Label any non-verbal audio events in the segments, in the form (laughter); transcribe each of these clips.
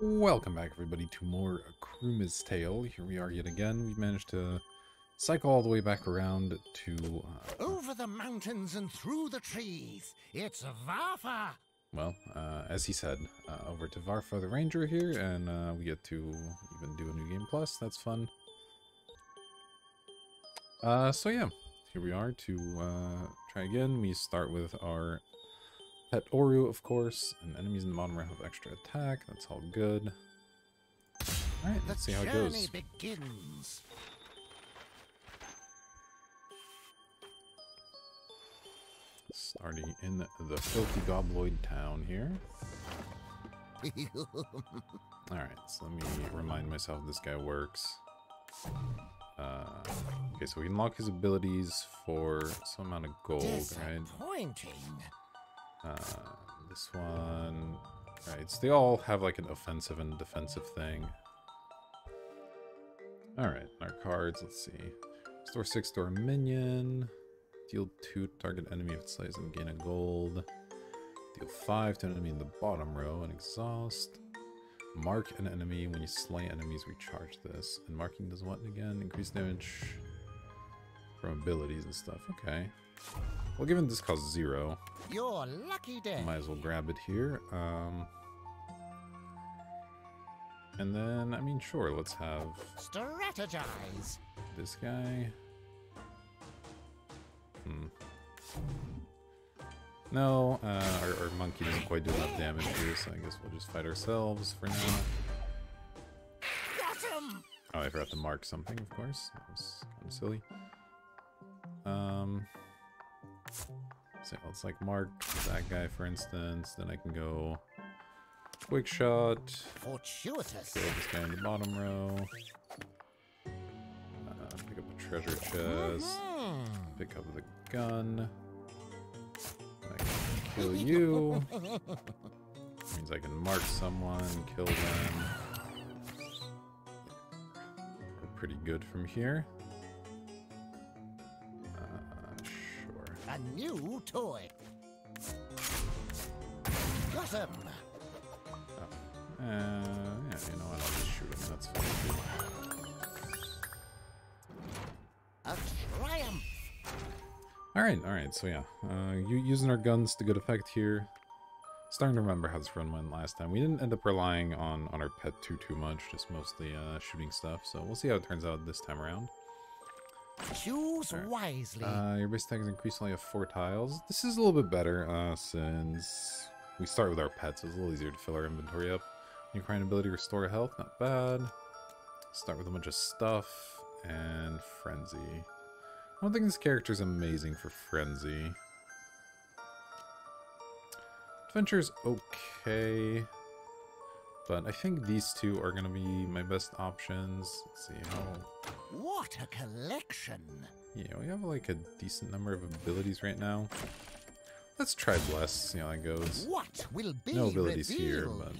Welcome back, everybody, to more Krumit's Tale. Here we are yet again. We've managed to cycle all the way back around to, uh, Over the mountains and through the trees, it's Varfa. well, uh, as he said, uh, over to Varfa the Ranger here, and uh, we get to even do a new game plus. That's fun. Uh, so yeah, here we are to uh, try again. We start with our pet Oru, of course, and enemies in the bottom have extra attack. That's all good. Alright, let's see how it goes. begins. Starting in the filthy gobloid town here. (laughs) Alright, so let me remind myself this guy works. Uh, okay, so we can lock his abilities for some amount of gold, right? Uh, this one... Right, so they all have like an offensive and defensive thing. Alright, our cards, let's see. Store 6 store minion. Deal 2 target enemy if it slays them, gain a gold. Deal 5 to an enemy in the bottom row, and exhaust. Mark an enemy when you slay enemies, recharge this. And marking does what again? Increase damage from abilities and stuff. Okay. Well, given this costs 0, Your lucky day. might as well grab it here. Um, and then, I mean, sure, let's have Strategize. this guy. Hmm. No, uh, our, our monkey doesn't quite do enough damage here, so I guess we'll just fight ourselves for now. Got him. Oh, I forgot to mark something, of course. That was kind of silly. Um, so let's like mark that guy, for instance. Then I can go quick shot. Fortuitous. Kill this guy in the bottom row. Uh, pick up a treasure chest. Hmm. Pick up the gun. I can kill you. (laughs) Means I can mark someone, kill them. We're pretty good from here. A new toy. Got him. Uh, yeah, you know what? I'll just shoot him. That's fine too. A triumph. All right, all right. So yeah, uh, you using our guns to good effect here. Starting to remember how this run went last time. We didn't end up relying on on our pet too too much, just mostly uh, shooting stuff. So we'll see how it turns out this time around. Choose wisely. Uh, your base attack is increased only have four tiles. This is a little bit better uh, since we start with our pets. It's a little easier to fill our inventory up. New crying ability restore health, not bad. Start with a bunch of stuff and frenzy. I don't think this character is amazing for frenzy. Adventure's okay. But I think these two are going to be my best options. Let's see how what a collection. yeah, we have like a decent number of abilities right now. Let's try Bless, see how that goes. What will be No abilities here, revealed? but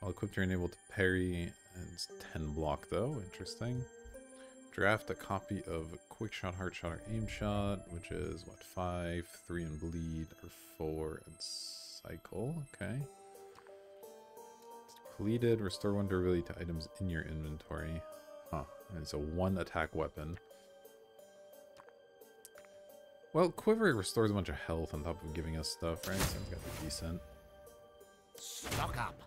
while equipped, you're unable to parry. It's 10 block though, interesting. Draft a copy of Quick Shot, Heart Shot, or Aim Shot, which is what, 5, 3 and Bleed, or 4 and Cycle. Okay. Depleted, restore one durability to items in your inventory. Huh. And it's a one attack weapon. Well, Quiver restores a bunch of health on top of giving us stuff, right? So it's got to be decent. Stock up.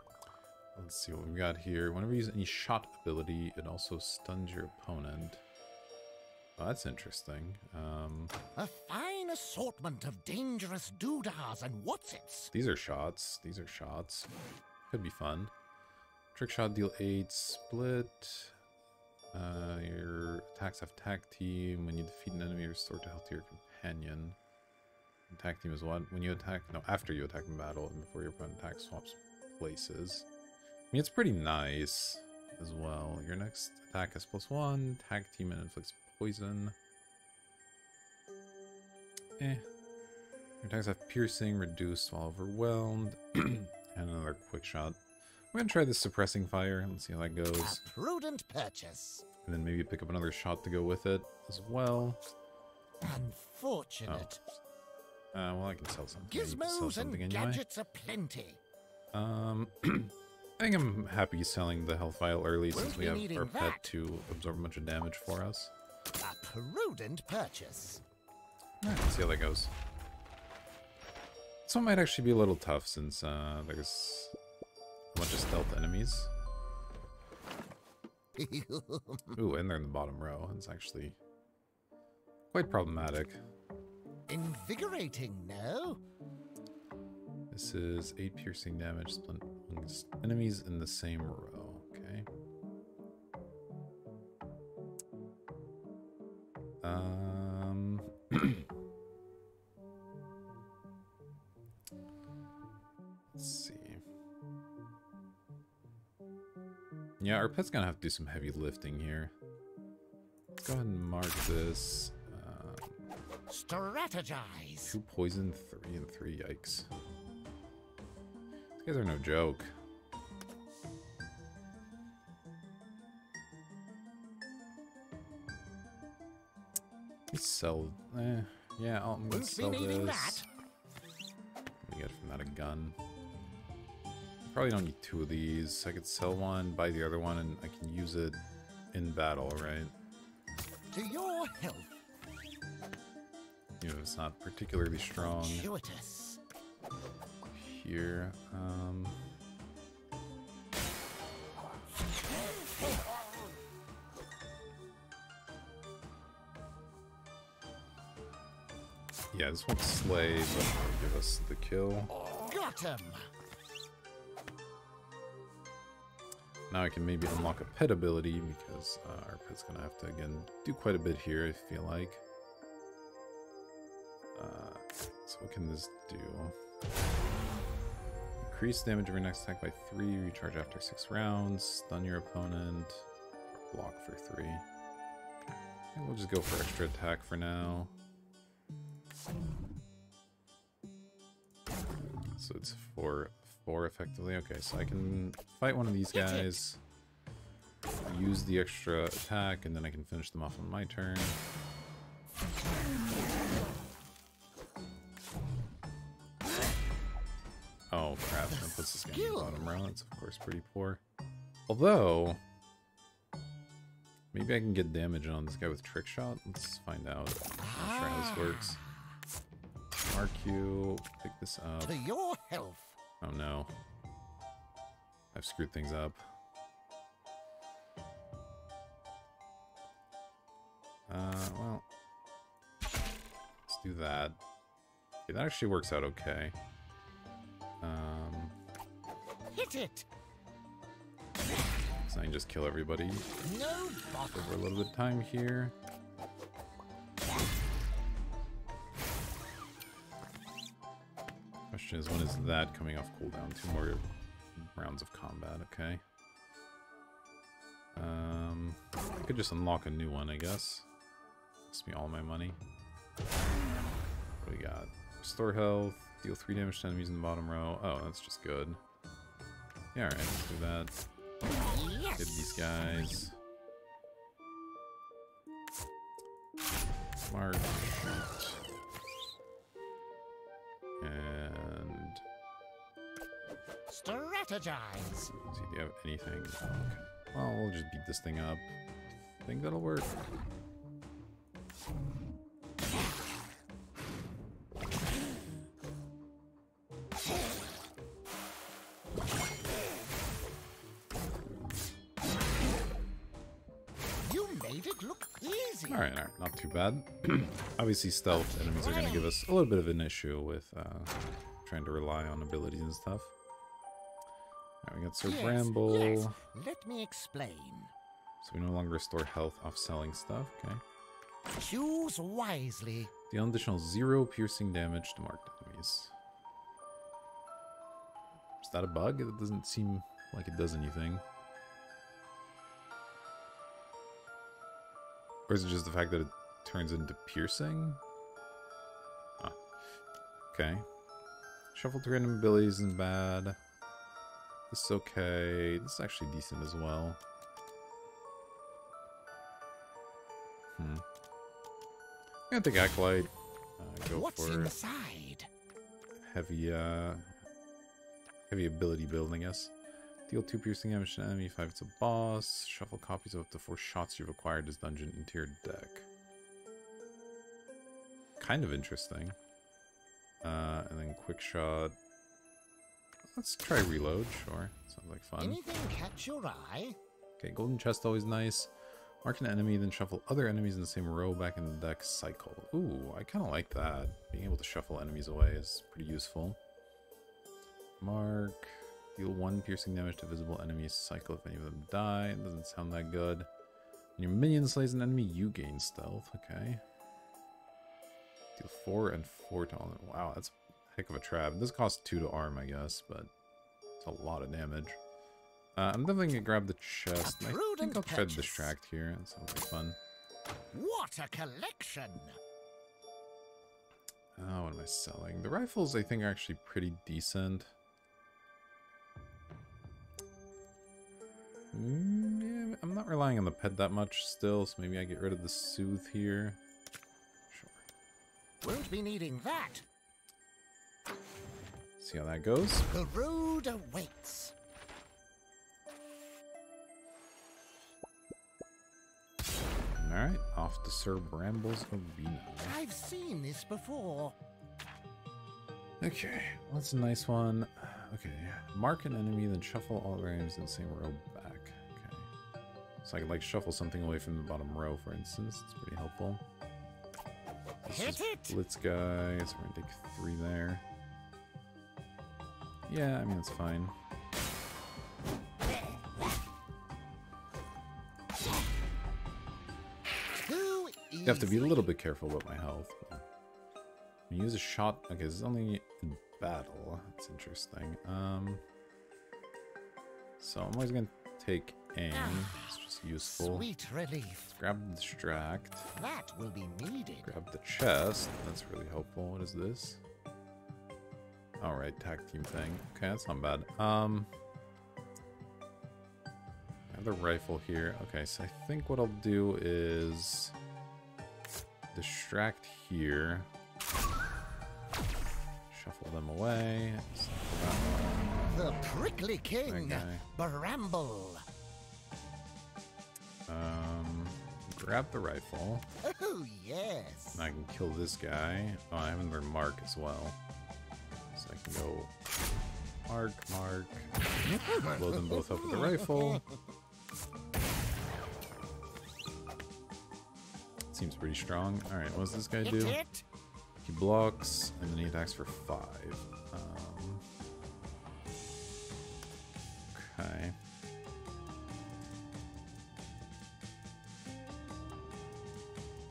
Let's see what we've got here. Whenever you use any shot ability, it also stuns your opponent. Oh, that's interesting. Um, A fine assortment of dangerous doodahs and whatsits. these are shots. These are shots. Could be fun. Trick shot deal 8, split. Uh, your attacks have tag team. When you defeat an enemy, restore to health to your companion. Tag team is what? When you attack, no, after you attack in battle and before your opponent attack swaps places. I mean, it's pretty nice as well. Your next attack has plus one, tag team and inflicts poison. Eh. Your attacks have piercing, reduced while overwhelmed, (clears throat) and another quick shot. We're gonna try this suppressing fire. Let's see how that goes. A prudent purchase. And then maybe pick up another shot to go with it as well. Unfortunate. Uh, well, I can sell something. To sell Gizmos something and anyway. gadgets aplenty. Um, (clears throat) I think I'm happy selling the health vial early Won't since we have our pet that. to absorb a bunch of damage for us. A prudent purchase. Let's see how that goes. This one might actually be a little tough since uh, there's bunch of stealth enemies. (laughs) Ooh, and they're in the bottom row. It's actually quite problematic. Invigorating, no? This is 8 piercing damage, splint wings, enemies in the same row. Okay. Um. Our pet's gonna have to do some heavy lifting here. Let's go ahead and mark this. Um, Strategize. Two poison, three and three. Yikes. These guys are no joke. Let me sell. Eh, yeah, I'll, I'm gonna Won't sell this. that. Let me get from that a gun. Probably don't need two of these. I could sell one, buy the other one, and I can use it in battle, right? To your health, You know, it's not particularly strong. Here. Um, yeah, this won't slay, but it'll give us the kill. Got him. Now I can maybe unlock a pet ability because uh, our pet's gonna have to again do quite a bit here. I feel like. Uh, so what can this do? Increase damage of your next attack by three. Recharge after six rounds. Stun your opponent. Block for three. I think we'll just go for extra attack for now. So it's four, four effectively. Okay, so I can fight one of these guys, use the extra attack, and then I can finish them off on my turn. Oh crap, that puts this guy in the bottom row. That's of course pretty poor. Although, maybe I can get damage on this guy with trick shot. Let's find out. I'm not sure how this works. Ah. Mark you, pick this up. To your health. Oh no. I've screwed things up. Uh, well. Let's do that. Okay, that actually works out okay. Um, Hit it. so I can just kill everybody No bother. over a little bit of time here. Question is, when is that coming off cooldown? Two more rounds of combat, okay. Um, I could just unlock a new one, I guess. Cost me all my money. What do we got? Restore health, deal 3 damage to enemies in the bottom row. Oh, that's just good. Yeah, alright, let's do that. Yes. These guys. Mark. And Strategize. see, do you have anything? Oh, okay. Well, we'll just beat this thing up. I think that'll work. You made it look easy. Alright, alright, not too bad. (clears throat) Obviously, stealth enemies are going to give us a little bit of an issue with uh, trying to rely on abilities and stuff. Alright, we got Sir Yes, Bramble. yes. Let me explain. So we no longer restore health off selling stuff. Okay. Choose wisely. Deal an additional zero piercing damage to marked enemies. Is that a bug? It doesn't seem like it does anything. Or is it just the fact that it turns into piercing? Ah. Okay. Shuffle to random abilities isn't bad. This is okay. This is actually decent as well. Hmm. I'm gonna take Acolyte. Uh, go What's for inside? heavy, uh, heavy ability building us. Deal 2 piercing damage to an enemy if it's a boss. Shuffle copies of up to 4 shots you've acquired this dungeon into your deck. Kind of interesting. Uh, and then quick shot. Let's try reload, sure. Sounds like fun. Anything catch your eye? Okay, golden chest always nice. Mark an enemy, then shuffle other enemies in the same row back in the deck cycle. Ooh, I kind of like that. Being able to shuffle enemies away is pretty useful. Mark. Deal one piercing damage to visible enemies. Cycle if any of them die. It doesn't sound that good. When your minion slays an enemy, you gain stealth. Okay. Deal four and four to all. Wow, that's heck of a trap. This costs two to arm, I guess, but it's a lot of damage. Uh, I'm definitely gonna grab the chest. I think I'll try to distract here. That sounds like fun. What a collection! Oh, what am I selling? The rifles, I think, are actually pretty decent. Mm, yeah, I'm not relying on the pet that much still, so maybe I get rid of the soothe here. Sure. Won't be needing that. See how that goes. The road awaits. Alright, off to Sir Brambles Arena. I've seen this before. Okay, well, that's a nice one. Okay, mark an enemy, then shuffle all enemies in the same row back. Okay. So I could like shuffle something away from the bottom row, for instance. It's pretty helpful. This Hit it! Blitz guy, so we're gonna take three there. Yeah, I mean, it's fine. You have to be a little bit careful about my health. Use a shot, okay, this is only in battle. That's interesting. Um, so I'm always gonna take aim. It's just useful. Sweet relief. Grab the distract. That will be needed. Grab the chest. That's really helpful. What is this? Alright, tag team thing. Okay, that's not bad. Um I have the rifle here. Okay, so I think what I'll do is distract here. Shuffle them away. The prickly king, Bramble. Um grab the rifle. Oh, yes. And I can kill this guy. Oh, I have another mark as well. So I can go mark, mark. blow them both up with the rifle. Seems pretty strong. Alright, what does this guy do? He blocks, and then he attacks for five. Um, okay.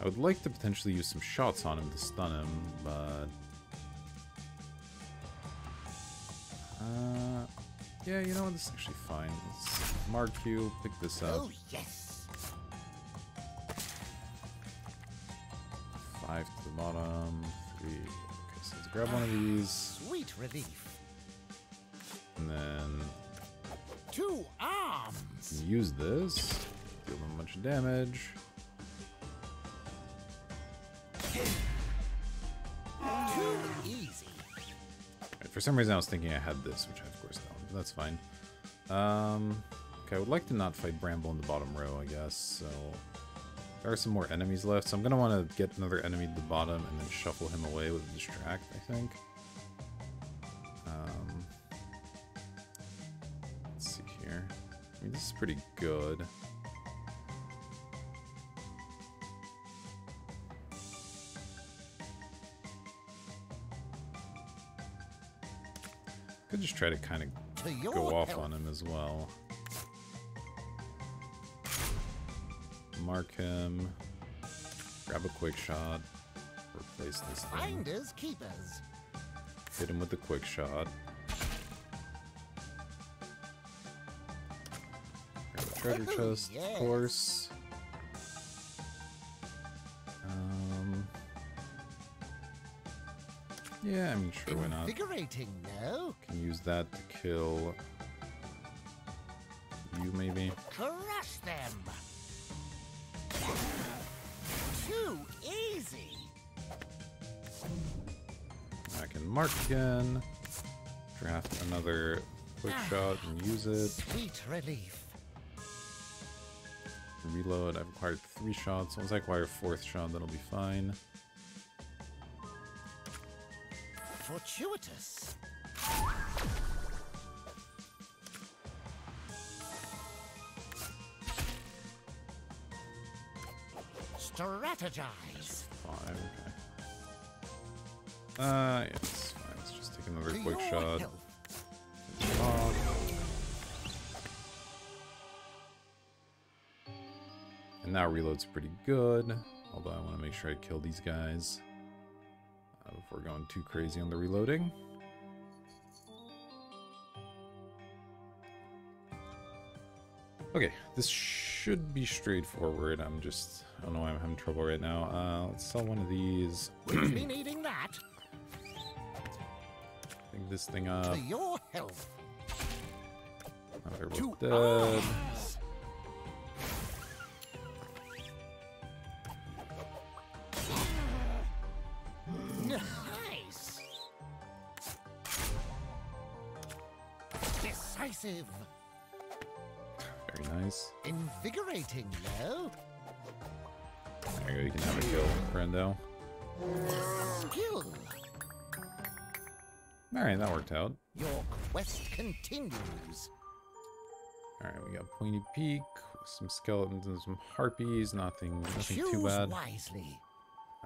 I would like to potentially use some shots on him to stun him, but... Uh, yeah, you know what? This is actually fine. Let's mark you, pick this up. Oh, yes. Five to the bottom, three. Okay, so let's grab one of these, Sweet relief. and then Two arms. use this. Deal them a bunch of damage. Too easy. For some reason, I was thinking I had this, which I of course don't. But that's fine. Um, okay, I would like to not fight Bramble in the bottom row, I guess. So there are some more enemies left, so I'm gonna want to get another enemy at the bottom and then shuffle him away with a distract. I think. Um, let's see here. I mean, this is pretty good. Could just try to kind of go off health. on him as well. Mark him. Grab a quick shot. Replace this thing. Finders keepers. Hit him with the quick shot. Grab a treasure chest, of course. Yeah, I mean, sure, why not? Invigorating, no? Can use that to kill you, maybe. Crush them. Too easy. I can mark again. Draft another quick ah, shot and use it. Sweet relief. Reload. I've acquired three shots. Once I acquire a fourth shot, that'll be fine. Fortuitous. Strategize. Okay. Uh, yeah, it's fine. Let's just take another To quick shot. And now reload's pretty good. Although I want to make sure I kill these guys uh, before going too crazy on the reloading. Okay, this should be straightforward. I'm just, I don't know why I'm having trouble right now. Uh, let's sell one of these. We'll be needing that. Pick this thing up. To your health. They're both dead. Decisive. Very nice. Invigorating, no? There you go, you can have a kill, friendo. Skill. Alright, that worked out. Your quest continues. Alright, we got Pointy Peak, some skeletons and some harpies. Nothing nothing Choose too bad. wisely.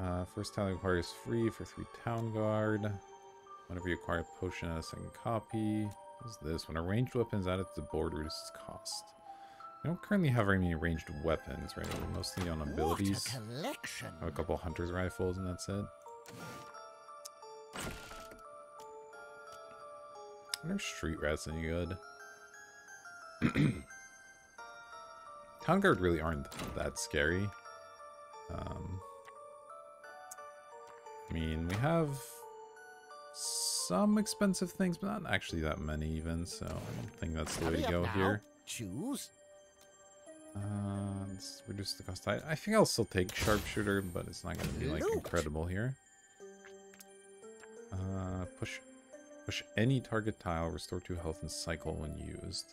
Uh, first talent acquires free for three town guard. Whenever you acquire a potion at a second copy. What's this? When a ranged weapon is added to the board, reduces cost. I don't currently have any many ranged weapons, right? We're mostly on abilities. What a collection. I have a couple hunter's rifles and that's it. If street rats any good. (clears throat) Town guard really aren't that scary. Um, I mean, we have some expensive things, but not actually that many even, so I don't think that's the way to go now. here. Choose. Uh, let's reduce the cost. I, I think I'll still take sharpshooter, but it's not going to be like incredible here. Uh, push, push any target tile, restore two health, and cycle when used.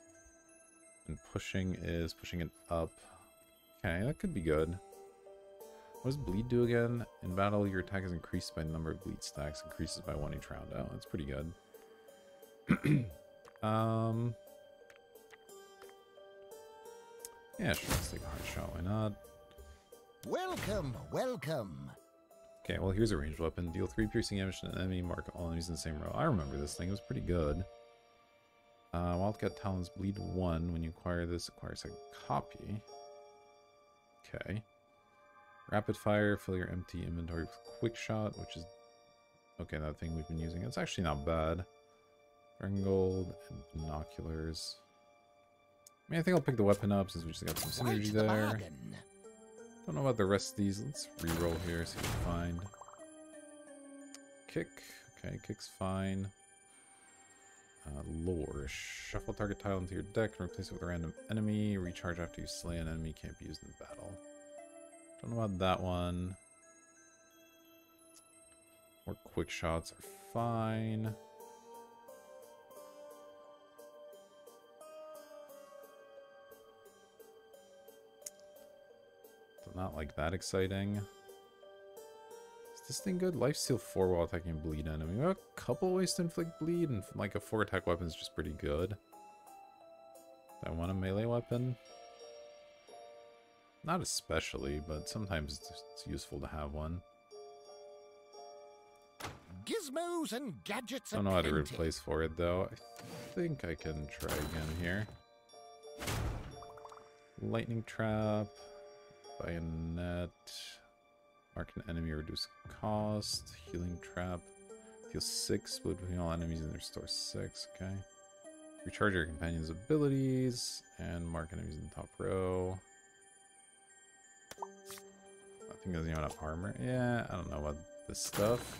And pushing is pushing it up. Okay, that could be good. What does bleed do again? In battle, your attack is increased by the number of bleed stacks, increases by one each round. Oh, that's pretty good. (clears throat) um. Yeah, sure, let's take a hard shot, why not? Welcome, welcome. Okay, well here's a ranged weapon. Deal 3 piercing damage to an enemy, mark all enemies in the same row. I remember this thing, it was pretty good. Uh, Wildcat Talons bleed 1. When you acquire this, acquire a second copy. Okay. Rapid fire, fill your empty inventory with quick shot, which is... Okay, that thing we've been using. It's actually not bad. Gold and binoculars. I mean, I think I'll pick the weapon up since we just got some synergy the there. bargain. Don't know about the rest of these. Let's re-roll here, see what we can find. Kick. Okay, kick's fine. Uh, lore. Shuffle target tile into your deck and replace it with a random enemy. Recharge after you slay an enemy. Can't be used in battle. Don't know about that one. More quick shots are fine. Not like that exciting. Is this thing good? Lifesteal 4 while attacking bleed enemy. We have a couple ways to inflict bleed, and like a 4 attack weapon is just pretty good. Do I want a melee weapon? Not especially, but sometimes it's, useful to have one. Gizmos and gadgets I Don't know how to replace for it though. I think I can try again here. Lightning trap, bayonet, mark an enemy, reduce cost, healing trap, deal six, split between all enemies and restore six. Okay. Recharge your companion's abilities and mark enemies in the top row think there's anyone up armor. Yeah, I don't know about this stuff.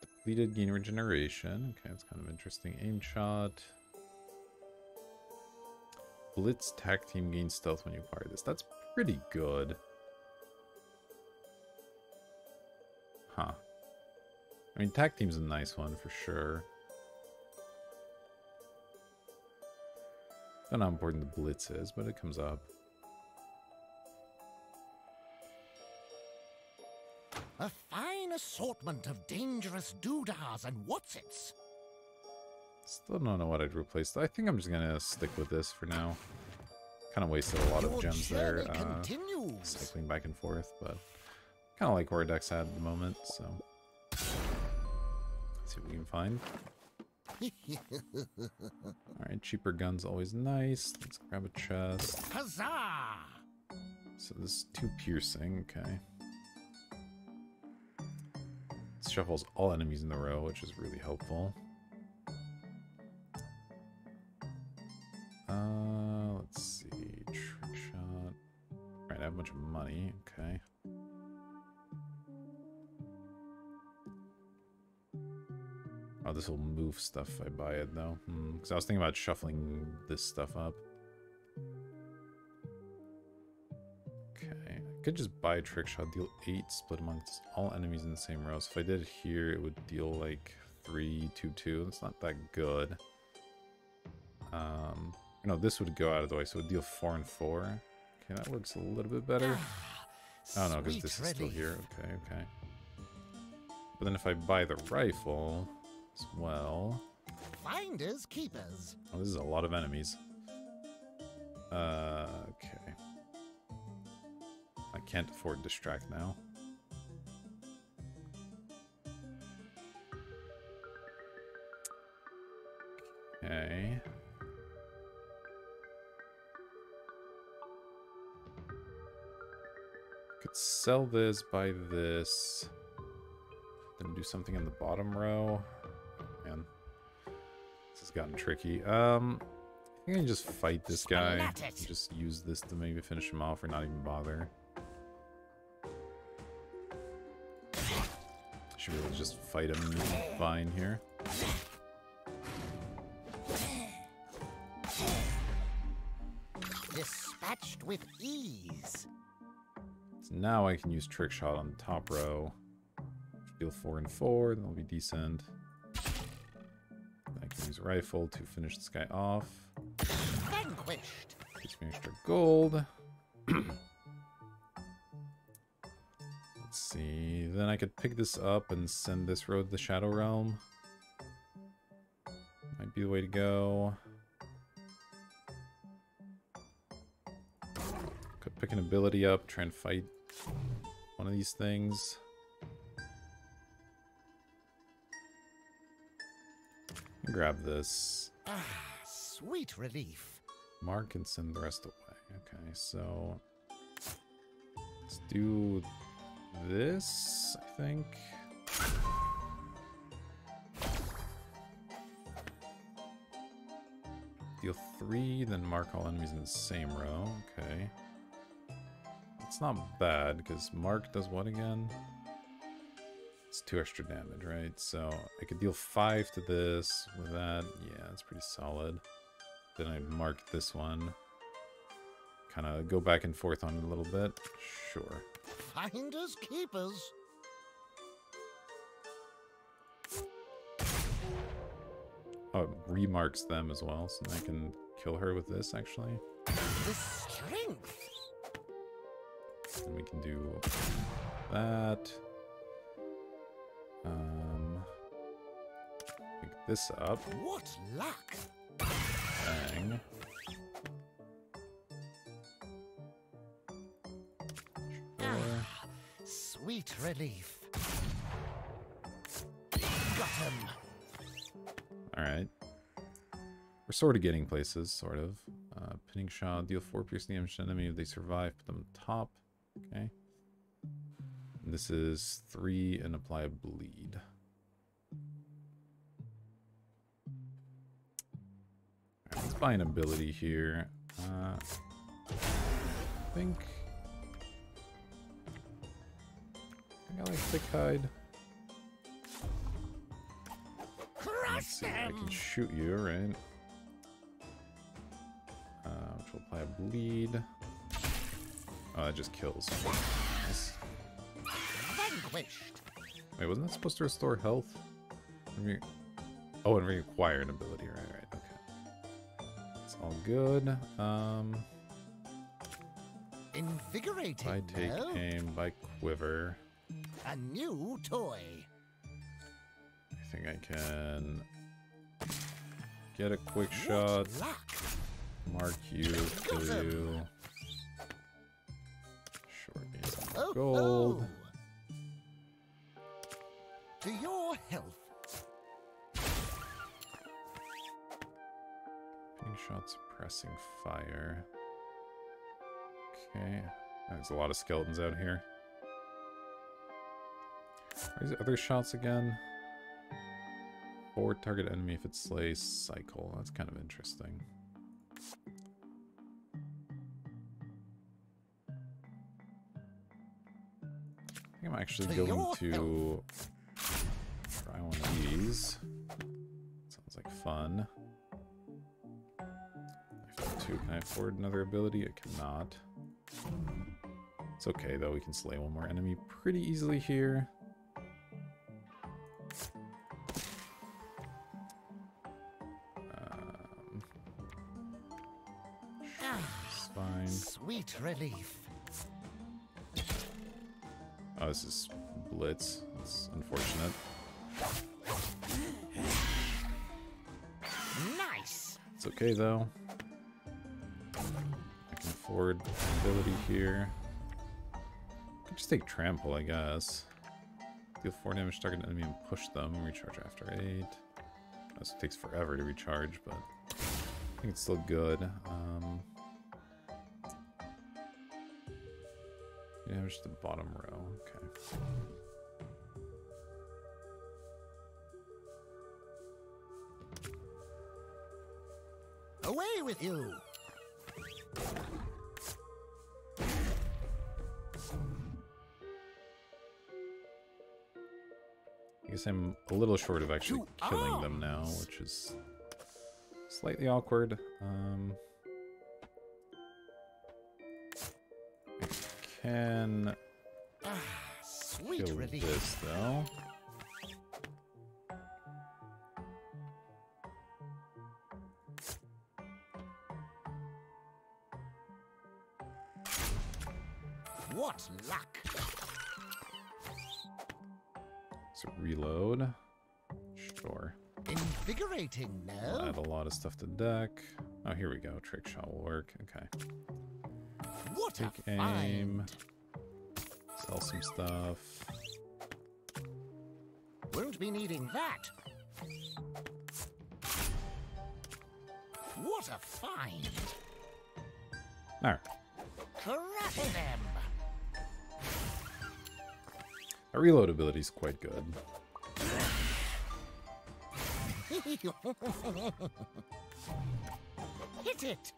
Depleted gain regeneration. Okay, that's kind of interesting. Aim shot. Blitz tag team gains stealth when you acquire this. That's pretty good. Huh. I mean, tag team's a nice one for sure. Don't know how important the blitz is, but it comes up. A fine assortment of dangerous doodahs and whatsits. Still don't know what I'd replace. I think I'm just gonna stick with this for now. Kind of wasted a lot Your of gems there, uh, cycling back and forth, but kind of like where Dex had at the moment, so... Let's see what we can find. (laughs) Alright, cheaper guns always nice. Let's grab a chest. Huzzah! So this is two piercing, okay. Shuffles all enemies in the row, which is really helpful. Uh, let's see. Trick shot. Right, I have a bunch of money, okay. Oh, this will move stuff if I buy it, though. Because I was thinking about shuffling this stuff up. Could just buy trick shot, deal 8, split amongst all enemies in the same row. So if I did it here, it would deal like 3, 2, 2. That's not that good. Um, no, this would go out of the way, so it would deal 4 and 4. Okay, that works a little bit better. Oh no, because this is still here. Okay, okay. But then if I buy the rifle as well... Finders keepers. Oh, this is a lot of enemies. Uh, okay. I can't afford distract now. Okay. Could sell this, by this, then do something in the bottom row. Man, this has gotten tricky. Um, I think I can just fight this guy. Just use this to maybe finish him off or not even bother. Should be able to just fight him fine here. Dispatched with ease. So now I can use trick shot on the top row. Deal four and four, then it'll be decent. I can use rifle to finish this guy off. Vanquished. Gives me extra gold. (clears throat) Then I could pick this up and send this road to the Shadow Realm. Might be the way to go. Could pick an ability up, try and fight one of these things. Grab this. Ah, sweet relief. Mark and send the rest away. Okay, so let's do this, I think. Deal three, then mark all enemies in the same row. Okay. It's not bad, because mark does what again? It's two extra damage, right? So I could deal five to this with that. Yeah, it's pretty solid. Then I mark this one. Kind of go back and forth on it a little bit. Sure. Finders keepers. Oh, it remarks them as well, so I can kill her with this, actually. The strength. And we can do that. Um, pick this up. What luck. Bang. Sweet relief. Got him. Alright. We're sort of getting places, sort of. Uh, pinning shot, deal 4 piercing damage to enemy if they survive, put them top. Okay. And this is 3 and apply a bleed. Alright, let's buy an ability here. Uh, I think... I I like Thick Hide. Crush see, I can shoot you, right? Uh, which will apply a bleed. Oh, that just kills. Nice. Vanquished. Wait, wasn't that supposed to restore health? Re- oh, and reacquire an ability, right, right, okay. That's all good. Um, Invigorating. I take no? aim by quiver. A new toy. I think I can get a quick shot, mark you, kill you. Need some Oh, gold. oh. To your health. Pinning shot suppressing fire. Okay. There's a lot of skeletons out here. These other shots again? Forward target enemy if it slays cycle. That's kind of interesting. I think I'm actually going to try one of these. Sounds like fun. Two. Can I afford another ability? I cannot. It's okay though, we can slay one more enemy pretty easily here. Sweet relief. Oh, this is Blitz. It's unfortunate. Nice. It's okay though. I can afford ability here. Could just take trample, I guess. Deal 4 damage to target enemy and push them. Recharge after 8. This takes forever to recharge, but I think it's still good. Um, damage to the bottom row. Okay. Away with you. I guess I'm a little short of actually killing them now, which is slightly awkward. Um, can Ah, sweet kill relief. this though. What luck. So reload. Sure. Invigorating, I'll no? add a lot of stuff to deck. Oh, here we go. Trick shot will work. Okay. What Take a aim. find. Sell some stuff. Won't be needing that. What a find. Alright. Crack them. Our reload ability is quite good. (laughs) Hit it.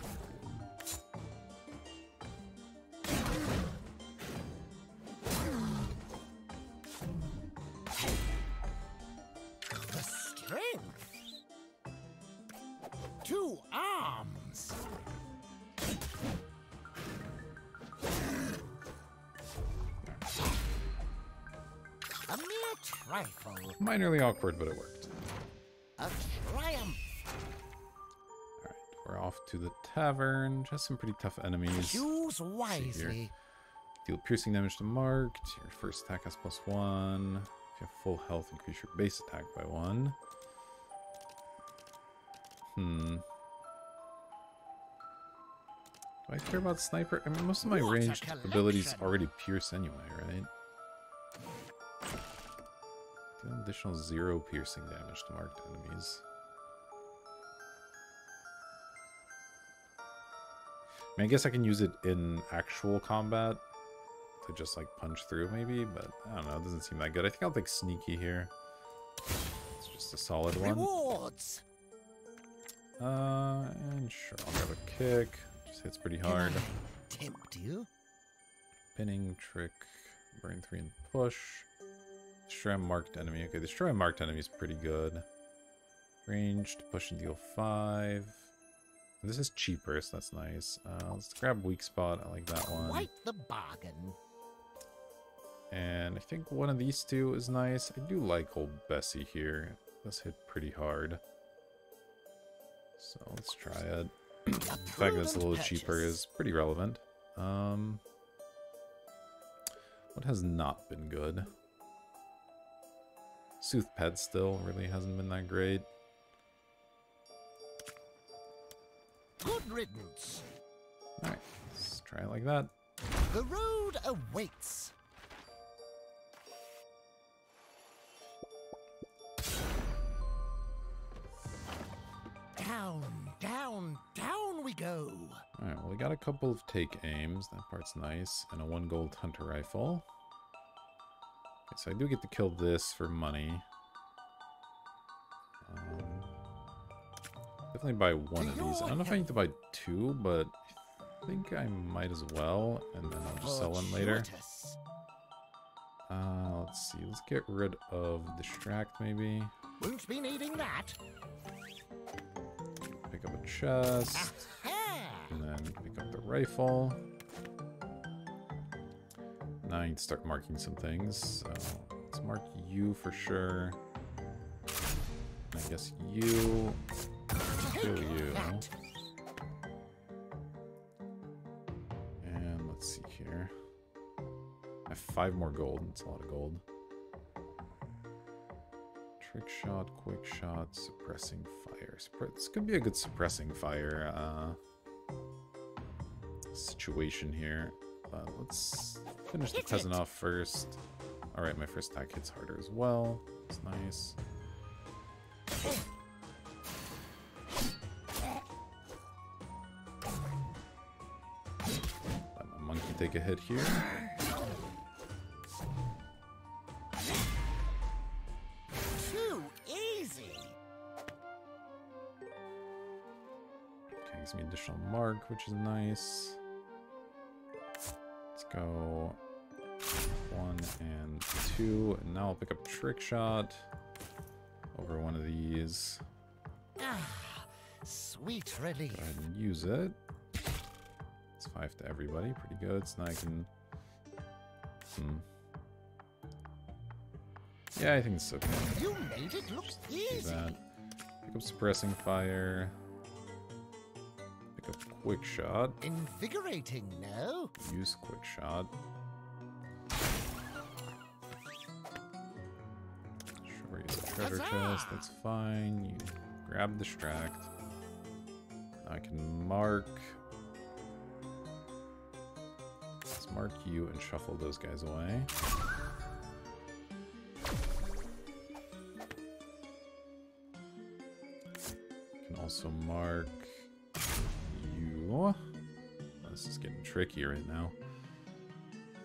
Minorly awkward, but it worked. A triumph. Alright, we're off to the tavern. Just some pretty tough enemies. Choose wisely. Deal piercing damage to marked. Your first attack has plus one. If you have full health, increase your base attack by one. Hmm. Do I care about sniper? I mean, most of my ranged abilities already pierce anyway, right? An additional zero piercing damage to marked enemies. I, mean, I guess I can use it in actual combat to just like punch through maybe, but I don't know, it doesn't seem that good. I think I'll take sneaky here. It's just a solid one. Rewards. Uh, and sure, I'll grab a kick. Just hits pretty hard. Tempt you. Pinning, trick, burn three and push. Destroy a marked enemy. Okay, destroy a marked enemy is pretty good. Ranged, push and deal five. This is cheaper, so that's nice. Uh, let's grab weak spot. I like that one. Quite the bargain. And I think one of these two is nice. I do like old Bessie here. Does hit pretty hard. So let's try it. (clears throat) the fact that it's a little cheaper is pretty relevant. Um, what has not been good? Sooth Pet still really hasn't been that great. Good riddance. Alright, let's try it like that. The road awaits. Down, down, down we go. Alright, well we got a couple of take aims, that part's nice, and a one gold hunter rifle. So I do get to kill this for money. Um, definitely buy one of these. I don't know if I need to buy two, but I think I might as well, and then I'll just sell one later. Uh, let's see, let's get rid of Distract maybe. Won't be needing that. Pick up a chest. And then pick up the rifle. Now I need to start marking some things. So let's mark you for sure. I guess you. Kill you. And let's see here. I have five more gold. That's a lot of gold. Trick shot, quick shot, suppressing fire. This could be a good suppressing fire uh, situation here. But let's finish the peasant off first. Alright, my first attack hits harder as well. It's nice. Let my monkey take a hit here. Too easy. Okay, gives me additional mark, which is nice. Go one and two. And now I'll pick up trick shot over one of these. Ah, sweet relief. Go ahead and use it. It's five to everybody. Pretty good. So now I can. Hmm. Yeah, I think it's okay. You made it look easy. that. Pick up suppressing fire. Up quick shot. Invigorating, no? Use quick shot. Sure, use a treasure Huzzah! chest. That's fine. You grab distract. I can mark. Let's mark you and shuffle those guys away. Can also mark is getting tricky right now.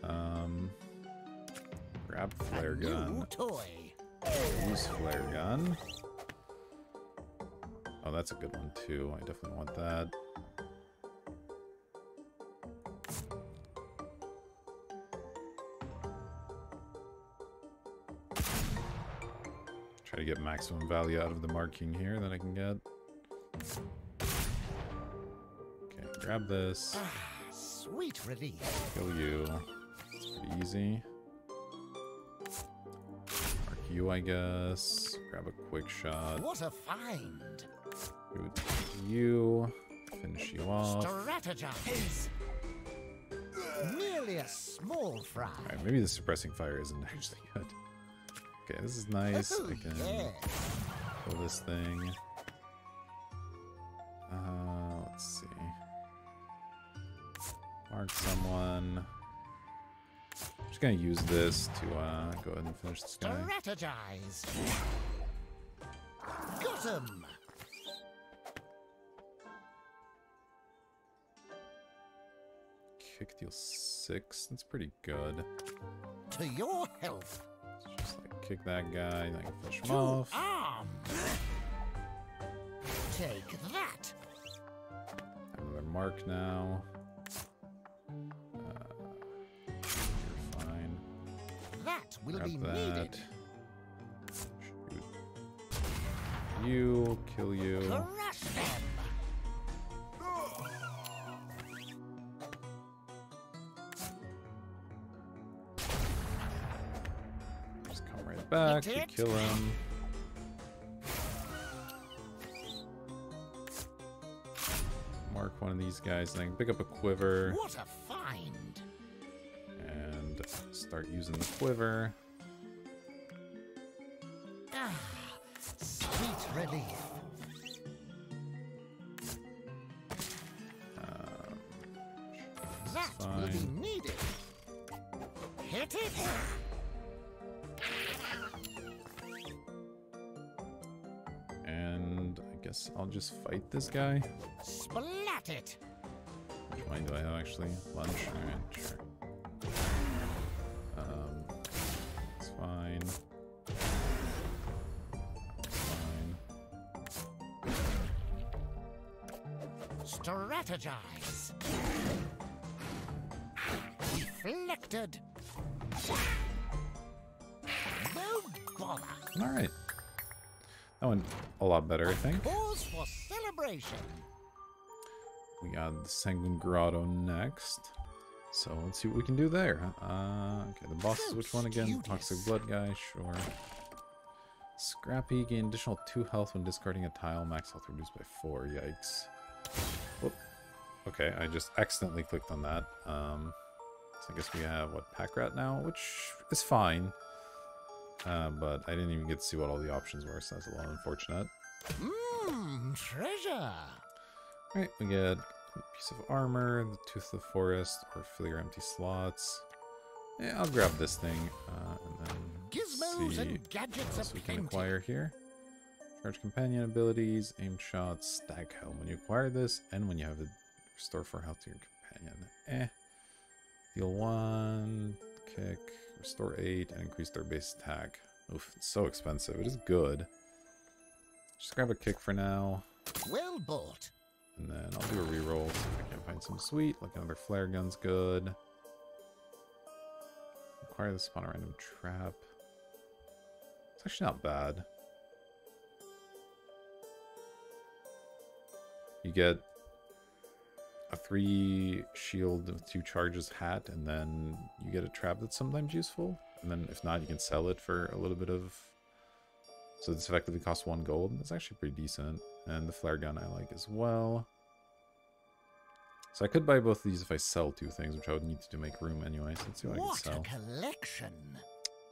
Um, grab flare gun. Use flare gun. Oh, that's a good one too. I definitely want that. Try to get maximum value out of the marking here that I can get. Okay, grab this. Sweet relief. Kill you. It's pretty easy. Mark you, I guess. Grab a quick shot. What a find. With you. Finish you off. Strategize. Merely a small fry. Alright, maybe the suppressing fire isn't (laughs) actually good. Okay, this is nice. Oh, I can yeah. kill this thing. Mark someone. I'm just gonna use this to uh, go ahead and finish this guy. Strategize. Got him. Kick deal six. That's pretty good. To your health. Let's just like kick that guy, then I can finish him To off. arms. Take that. Another mark now. Will Grab be that. needed. Shoot. You, kill you. Crush them. Just come right back to kill him. mark one of these guys, and then pick up a quiver What a start using the quiver. Ah, sweet relief. Um, That will be needed. Hit it! And I guess I'll just fight this guy. Splat it! Which mine do I have actually? Lunch? Alright, sure. Strategize! Deflected! No bother! Alright. That went a lot better, I think. Pause for celebration! We got the Sanguine Grotto next. So let's see what we can do there. Uh, okay, the boss is which one again? Toxic Blood guy, sure. Scrappy, gain additional 2 health when discarding a tile, max health reduced by 4, yikes. Okay, I just accidentally clicked on that. Um, so I guess we have, what, Pack Rat now, which is fine. Uh, but I didn't even get to see what all the options were, so that's a little unfortunate. Mmm, treasure! Alright, we get a piece of armor, the Tooth of the Forest, or fill your empty slots. Yeah, I'll grab this thing, uh, and then Gizmos see and gadgets what else we can acquire here. Charge companion abilities, aim shots, stag helm. When you acquire this, and when you have it, restore 4 health to your companion. Eh. Deal 1, kick, restore 8, and increase their base attack. Oof, it's so expensive. It is good. Just grab a kick for now. Well bought. And then I'll do a reroll, see if I can find some sweet. Like another flare gun's good. Acquire this spawn a random trap. It's actually not bad. You get a three shield with two charges hat, and then you get a trap that's sometimes useful. And then if not, you can sell it for a little bit of so this effectively costs one gold. That's actually pretty decent. And the flare gun I like as well. So I could buy both of these if I sell two things, which I would need to make room anyway. So let's see what, I What can a sell. collection!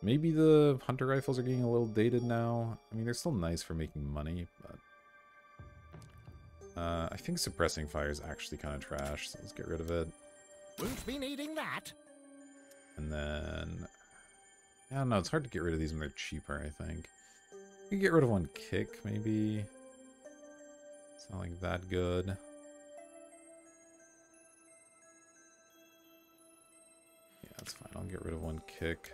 Maybe the hunter rifles are getting a little dated now. I mean, they're still nice for making money, but... Uh, I think suppressing fire is actually kind of trash, so let's get rid of it. Won't be needing that. And then... I don't know, it's hard to get rid of these when they're cheaper, I think. You can get rid of one kick, maybe. It's not like that good. Yeah, that's fine. I'll get rid of one kick.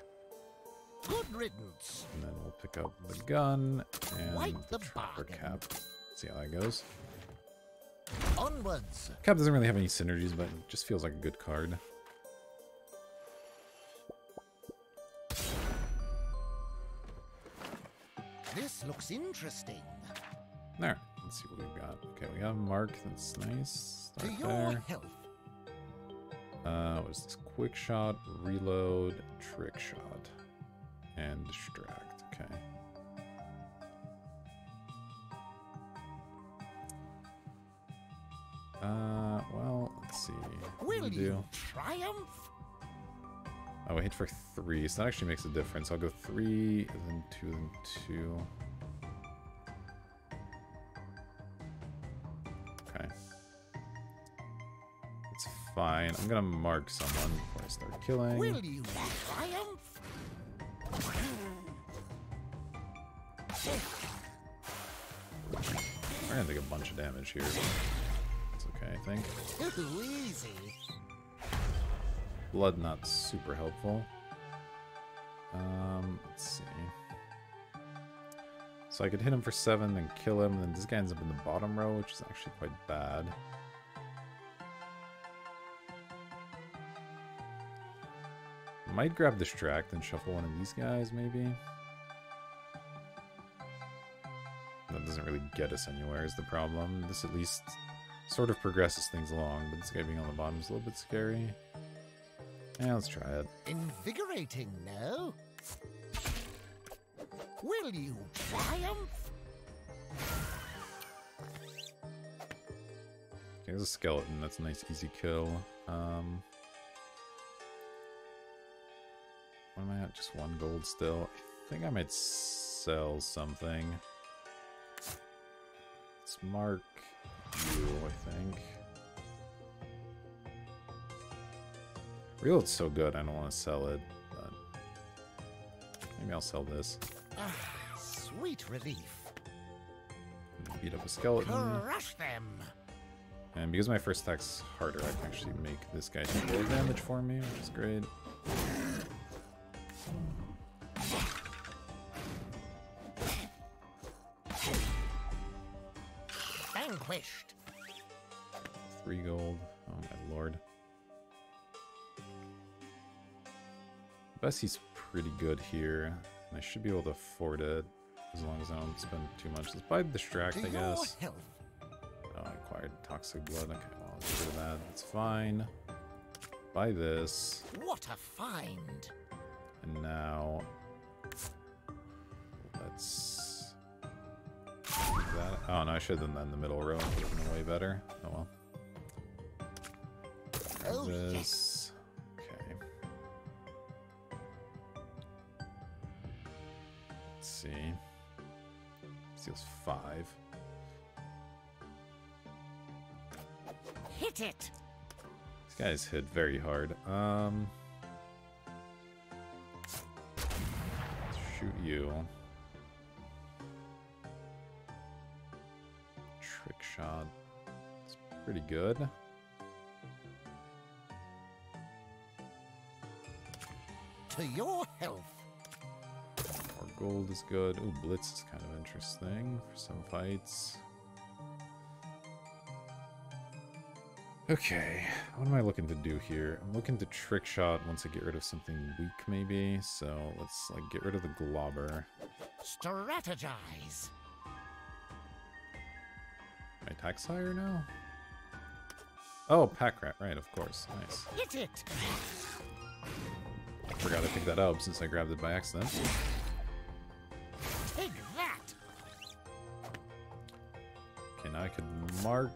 Good riddance. And then we'll pick up the gun and the the cap. See how that goes. Onwards. Cap doesn't really have any synergies, but it just feels like a good card. This looks interesting. There. Let's see what we've got. Okay, we got Mark. That's nice. To Start your there. health. Uh, what is this? Quick shot, reload, trick shot, and distract. Okay. Uh, well, let's see. What do Will you do? triumph? Oh, I hit for three, so that actually makes a difference. I'll go three, then two, and two. Okay. It's fine. I'm gonna mark someone before I start killing. Will you triumph? We're gonna take a bunch of damage here. I think. Too easy. Blood not super helpful. Um, let's see. So I could hit him for seven, then kill him, and then this guy ends up in the bottom row, which is actually quite bad. Might grab distract and shuffle one of these guys, maybe. That doesn't really get us anywhere is the problem. This at least sort of progresses things along, but this guy being on the bottom is a little bit scary. Yeah, let's try it. Invigorating, no? Will you triumph? Okay, there's a skeleton. That's a nice easy kill. Um, what am I at? Just one gold still. I think I might sell something. Let's mark you, I think. Reload's so good, I don't want to sell it, but maybe I'll sell this. Ah, sweet relief. Beat up a skeleton. Crush them. And because my first attack's harder, I can actually make this guy take more damage for me, which is great. Bessie's pretty good here. And I should be able to afford it as long as I don't spend too much. Let's buy distract, I guess. health. Oh, I acquired toxic blood. Okay, well, rid of that. That's fine. Buy this. What a find. And now let's that. Oh no, I should have done that in the middle row. It would have been way better. Oh well. Oh, yes. this. Okay. Five. Hit it. These guys hit very hard. Um. let's shoot you. Trick shot. It's pretty good. To your health. Gold is good. Ooh, blitz is kind of interesting for some fights. Okay, what am I looking to do here? I'm looking to trick shot once I get rid of something weak, maybe. So let's like get rid of the globber. Strategize. My attack's higher now? Oh, pack rat, right, of course. Nice. Hit it. I Forgot to pick that up since I grabbed it by accident. Mark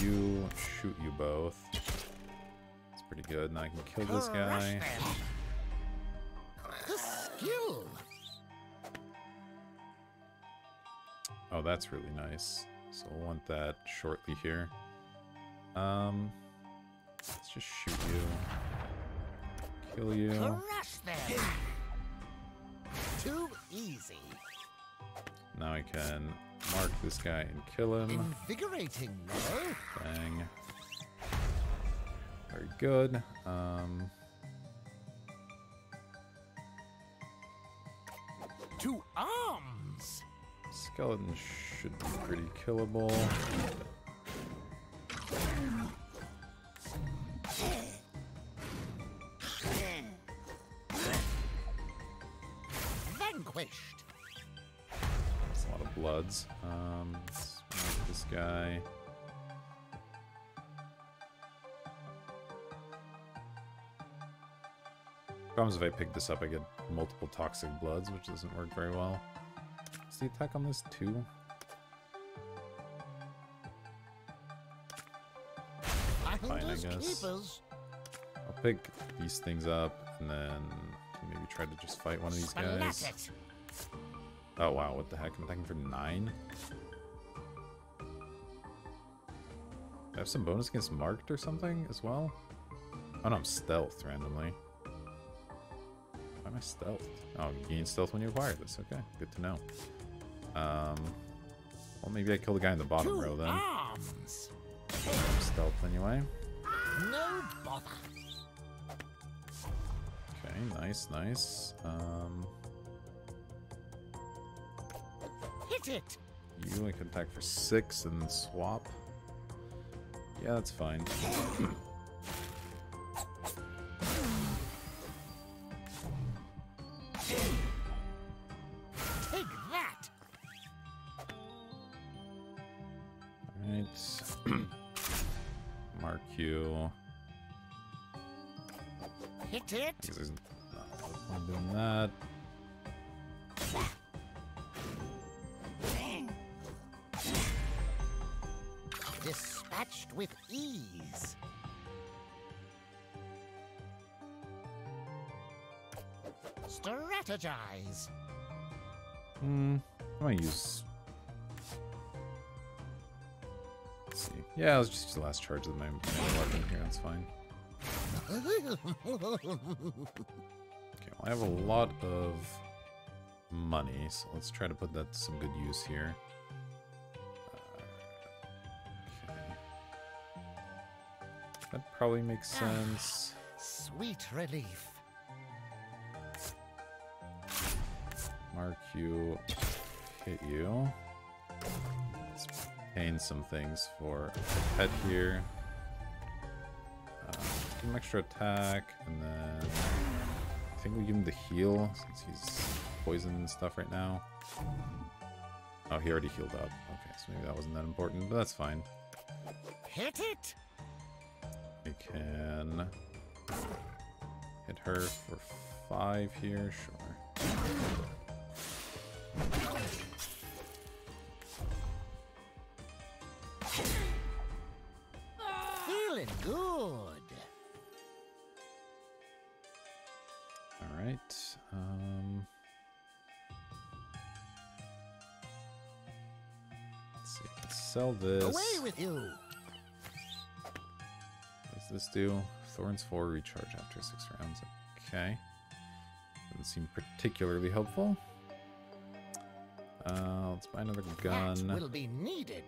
you, shoot you both. It's pretty good. Now I can kill this guy. The skill. Oh, that's really nice. So I want that shortly here. Um, let's just shoot you. Kill you. Crush them. Too easy. Now I can mark this guy and kill him. Invigorating, no? Bang. Very good. Um, To arms. skeleton should be pretty killable. Guy. Problem is if I pick this up, I get multiple toxic bloods, which doesn't work very well. Is the attack on this two? Finders guess. keepers. I'll pick these things up and then maybe try to just fight one of these guys. Oh wow, what the heck? I'm attacking for nine? Have some bonus against marked or something as well? Oh no, I'm stealth randomly. Why am I stealth? Oh, you gain stealth when you acquire this. Okay, good to know. Um, well, maybe I kill the guy in the bottom To row then. arms. I'm stealth anyway. No bother. Okay, nice, nice. Um, Hit it. you I can attack for six and swap. Yeah, that's fine. Strategize. Hmm. I might use. Let's see. Yeah, let's just use the last charge of my weapon here. That's fine. (laughs) Okay, well, I have a lot of money, so let's try to put that to some good use here. Uh, okay. That probably makes sense. Sweet relief. You, hit you. Let's paint some things for pet here. Uh, give him extra attack, and then I think we give him the heal since he's poison and stuff right now. Oh, he already healed up. Okay, so maybe that wasn't that important, but that's fine. Hit it. We can hit her for five here, sure. This. Away with you. What does this do? Thorns 4 recharge after 6 rounds. Okay. Doesn't seem particularly helpful. Uh, let's buy another gun. That will be needed.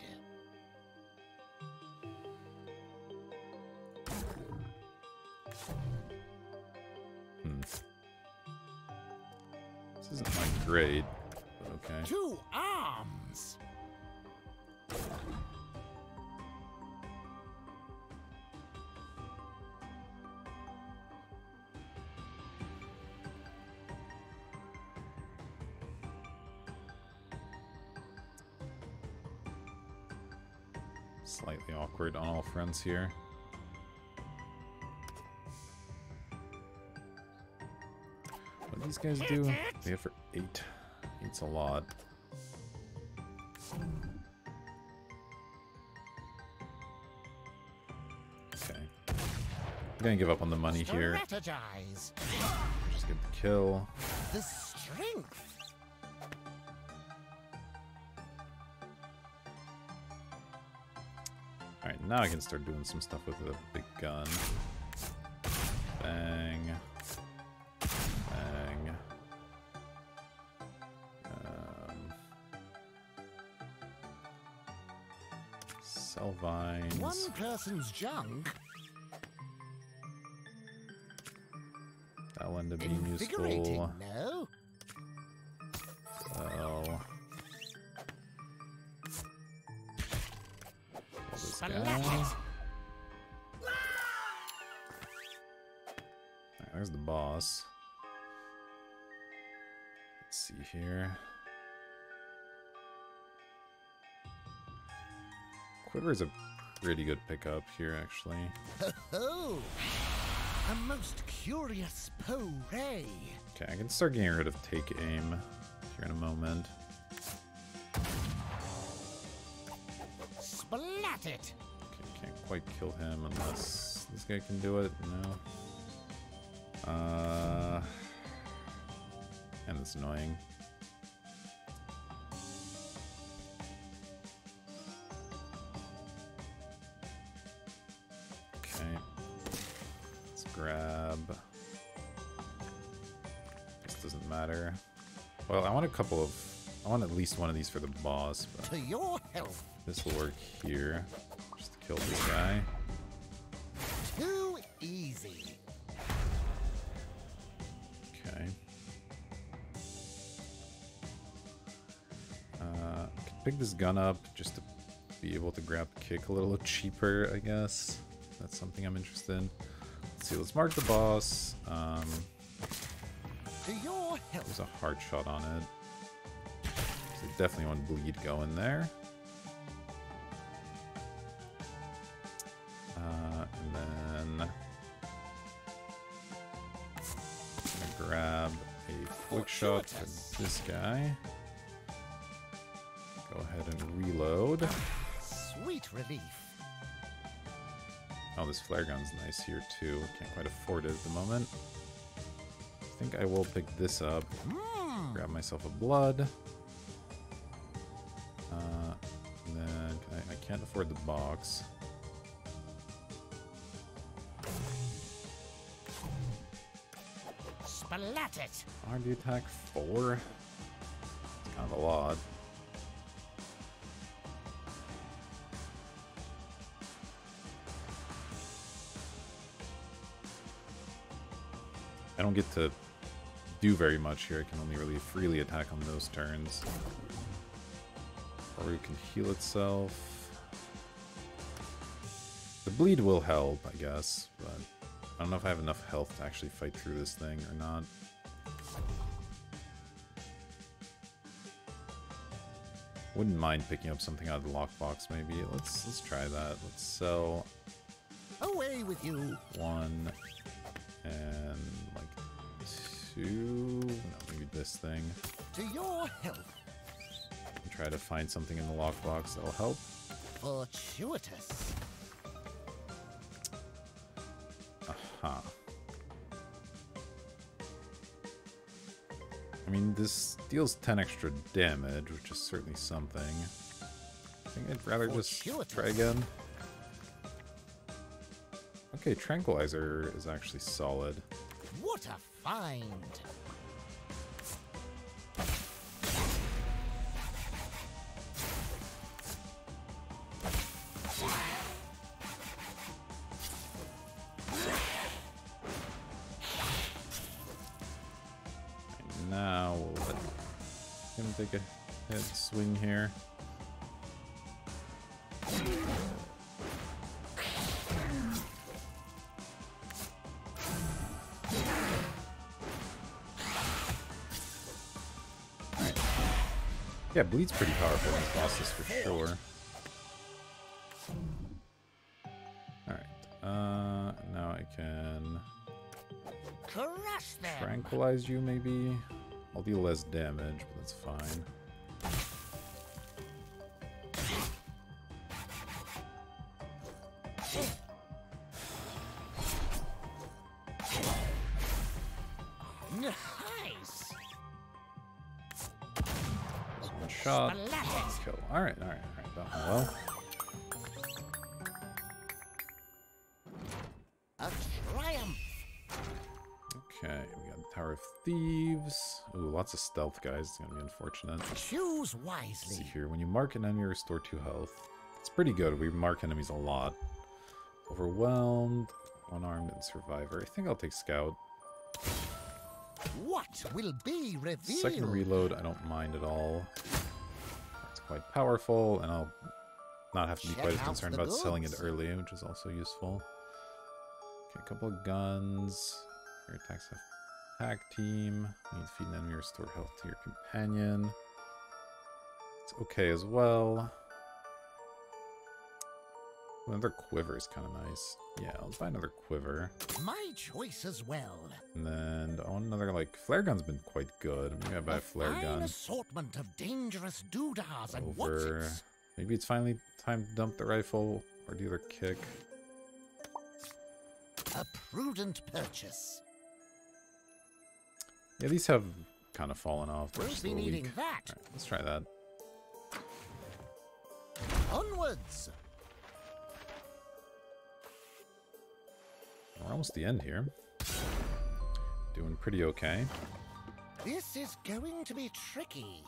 Awkward on all fronts here. What do these guys do? They have for eight. Eight's a lot. Okay. I'm gonna give up on the money here. Strategize. Just get the kill. The strength. Now I can start doing some stuff with the big gun. Bang. Bang. Um, sell vines. One person's junk. That'll end up being Invigorating, useful. Let's see here. Quiver is a pretty good pickup here, actually. Oh, a most curious foray. Okay, I can start getting rid of take aim here in a moment. Splat it. Okay, can't quite kill him unless this guy can do it. No. Uh, and it's annoying. Okay. Let's grab. This doesn't matter. Well, I want a couple of. I want at least one of these for the boss, but To your health. this will work here. Just to kill this guy. I can pick this gun up just to be able to grab kick a little cheaper, I guess. That's something I'm interested in. Let's see, let's mark the boss. Um, To there's a hard shot on it. So definitely want bleed going there. Uh, and then grab a quick shot for this guy. Go ahead and reload. Sweet relief. Oh, this flare gun's nice here too. Can't quite afford it at the moment. I think I will pick this up. Hmm. Grab myself a blood. Uh, and then I, I can't afford the box. Splat it. RD attack four. It's kind of a lot. Don't get to do very much here. I can only really freely attack on those turns. Or it can heal itself. The bleed will help, I guess, but I don't know if I have enough health to actually fight through this thing or not. Wouldn't mind picking up something out of the lockbox, maybe. Let's let's try that. Let's sell Away with you. one and like two. No, maybe this thing. To your health. And try to find something in the lockbox that'll help. Fortuitous. Aha. I mean, this deals 10 extra damage, which is certainly something. I think I'd rather just try again. Okay, Tranquilizer is actually solid. What a find. Yeah, bleed's pretty powerful in these bosses for sure. Alright, uh, now I can Crush them. tranquilize you maybe. I'll deal less damage, but that's fine. Stealth, guys. It's gonna be unfortunate. Choose Let's wisely. see here. When you mark an enemy, restore two health. It's pretty good. We mark enemies a lot. Overwhelmed. unarmed, and survivor. I think I'll take Scout. What will be revealed? Second reload, I don't mind at all. It's quite powerful, and I'll not have to be Check quite as concerned about selling it early, which is also useful. Okay, a couple of guns. Your attacks have attack team. You need to feed an enemy, restore health to your companion. It's okay as well. Another quiver is kind of nice. Yeah, let's buy another quiver. My choice as well. And then I want another, like, flare gun's been quite good. Maybe I buy a flare fine gun. assortment of dangerous doodahs and over. what's Maybe it's finally time to dump the rifle or do the kick. A prudent purchase. Yeah, these have kind of fallen off. They're Won't just a be needing weak. that. Alright, let's try that. Onwards. We're almost the end here. Doing pretty okay. This is going to be tricky.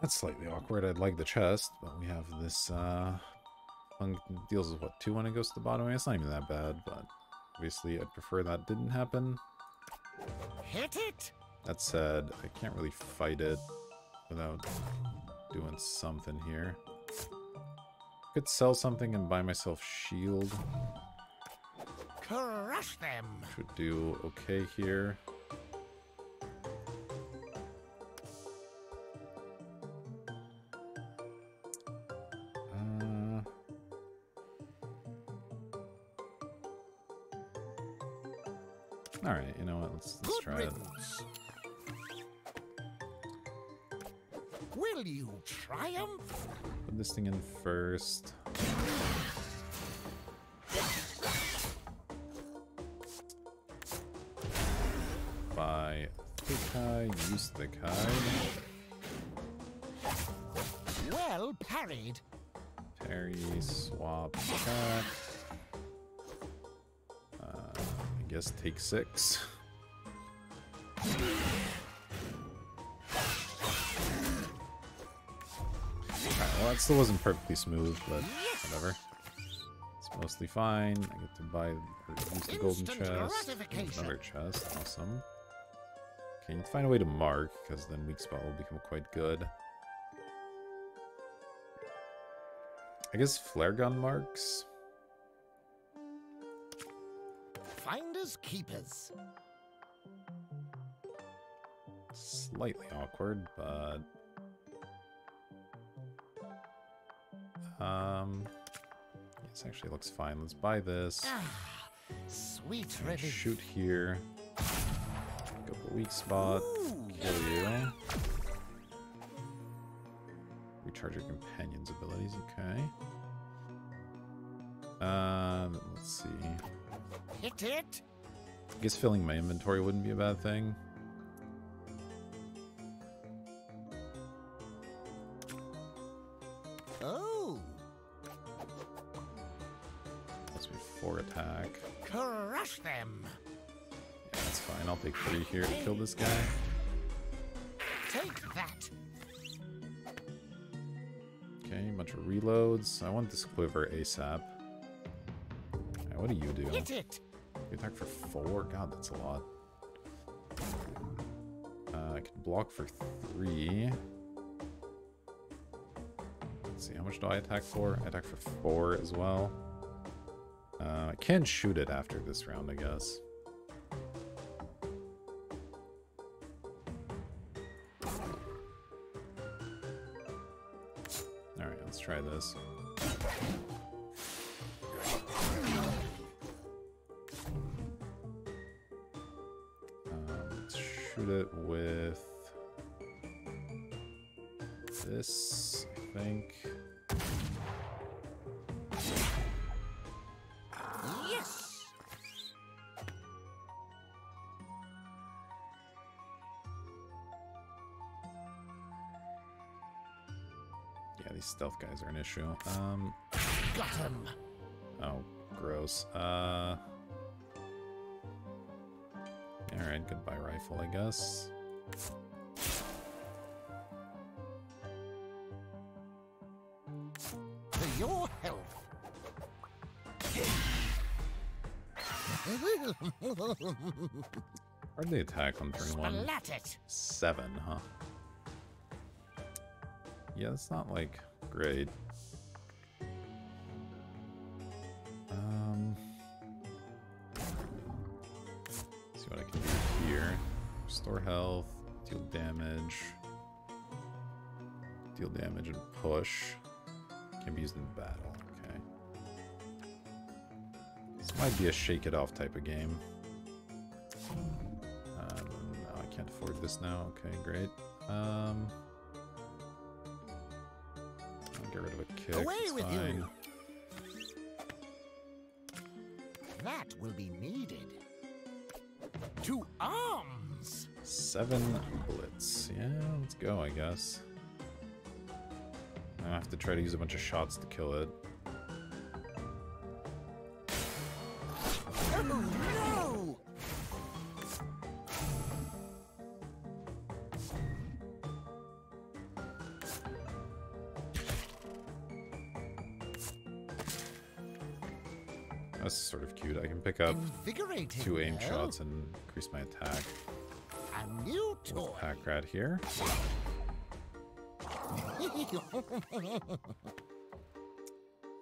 That's slightly awkward. I'd like the chest, but we have this uh deals with what two when it goes to the bottom. I mean, it's not even that bad, but obviously I'd prefer that didn't happen. Hit it. That said, I can't really fight it without doing something here. Could sell something and buy myself shield. Crush them. Should do okay here. Interesting in first. By Thikai, use Well parried. Parry, swap, attack. Uh, I guess take six. That still wasn't perfectly smooth, but whatever. It's mostly fine. I get to buy use the golden chest. Another chest, awesome. Okay, to find a way to mark, because then weak spot will become quite good. I guess flare gun marks. Finders keepers. Slightly awkward, but um, this actually looks fine. Let's buy this. Ah, sweet. Shoot here. Go for weak spot. Ooh. Kill you. Recharge your companion's abilities. Okay. Um, let's see. Hit it. I guess filling my inventory wouldn't be a bad thing. Crush them. Yeah, that's fine. I'll take three here to kill this guy. Take that. Okay, a bunch of reloads. I want this quiver ASAP. Alright, what do you do? Hit it. You attack for four? God, that's a lot. Uh, I can block for three. Let's see, how much do I attack for? I attack for four as well. Uh, I can shoot it after this round, I guess. Alright, let's try this. Yeah, these stealth guys are an issue. Um, Got him. oh, gross. Uh, alright, goodbye rifle, I guess. For your health. Hard they attack on turn one? Seven, huh? Yeah, it's not like great. Um, see what I can do here. Restore health, deal damage, deal damage and push. Can be used in battle. Okay. This might be a shake it off type of game. Um, no, I can't afford this now. Okay, great. Um, get rid of a kick. Away it's with fine. you. That will be needed. To arms. Seven blitz. Yeah, let's go, I guess. I have to try to use a bunch of shots to kill it. Invigorating. two aim though. shots and increase my attack. A new toy. Pack Rat here. (laughs)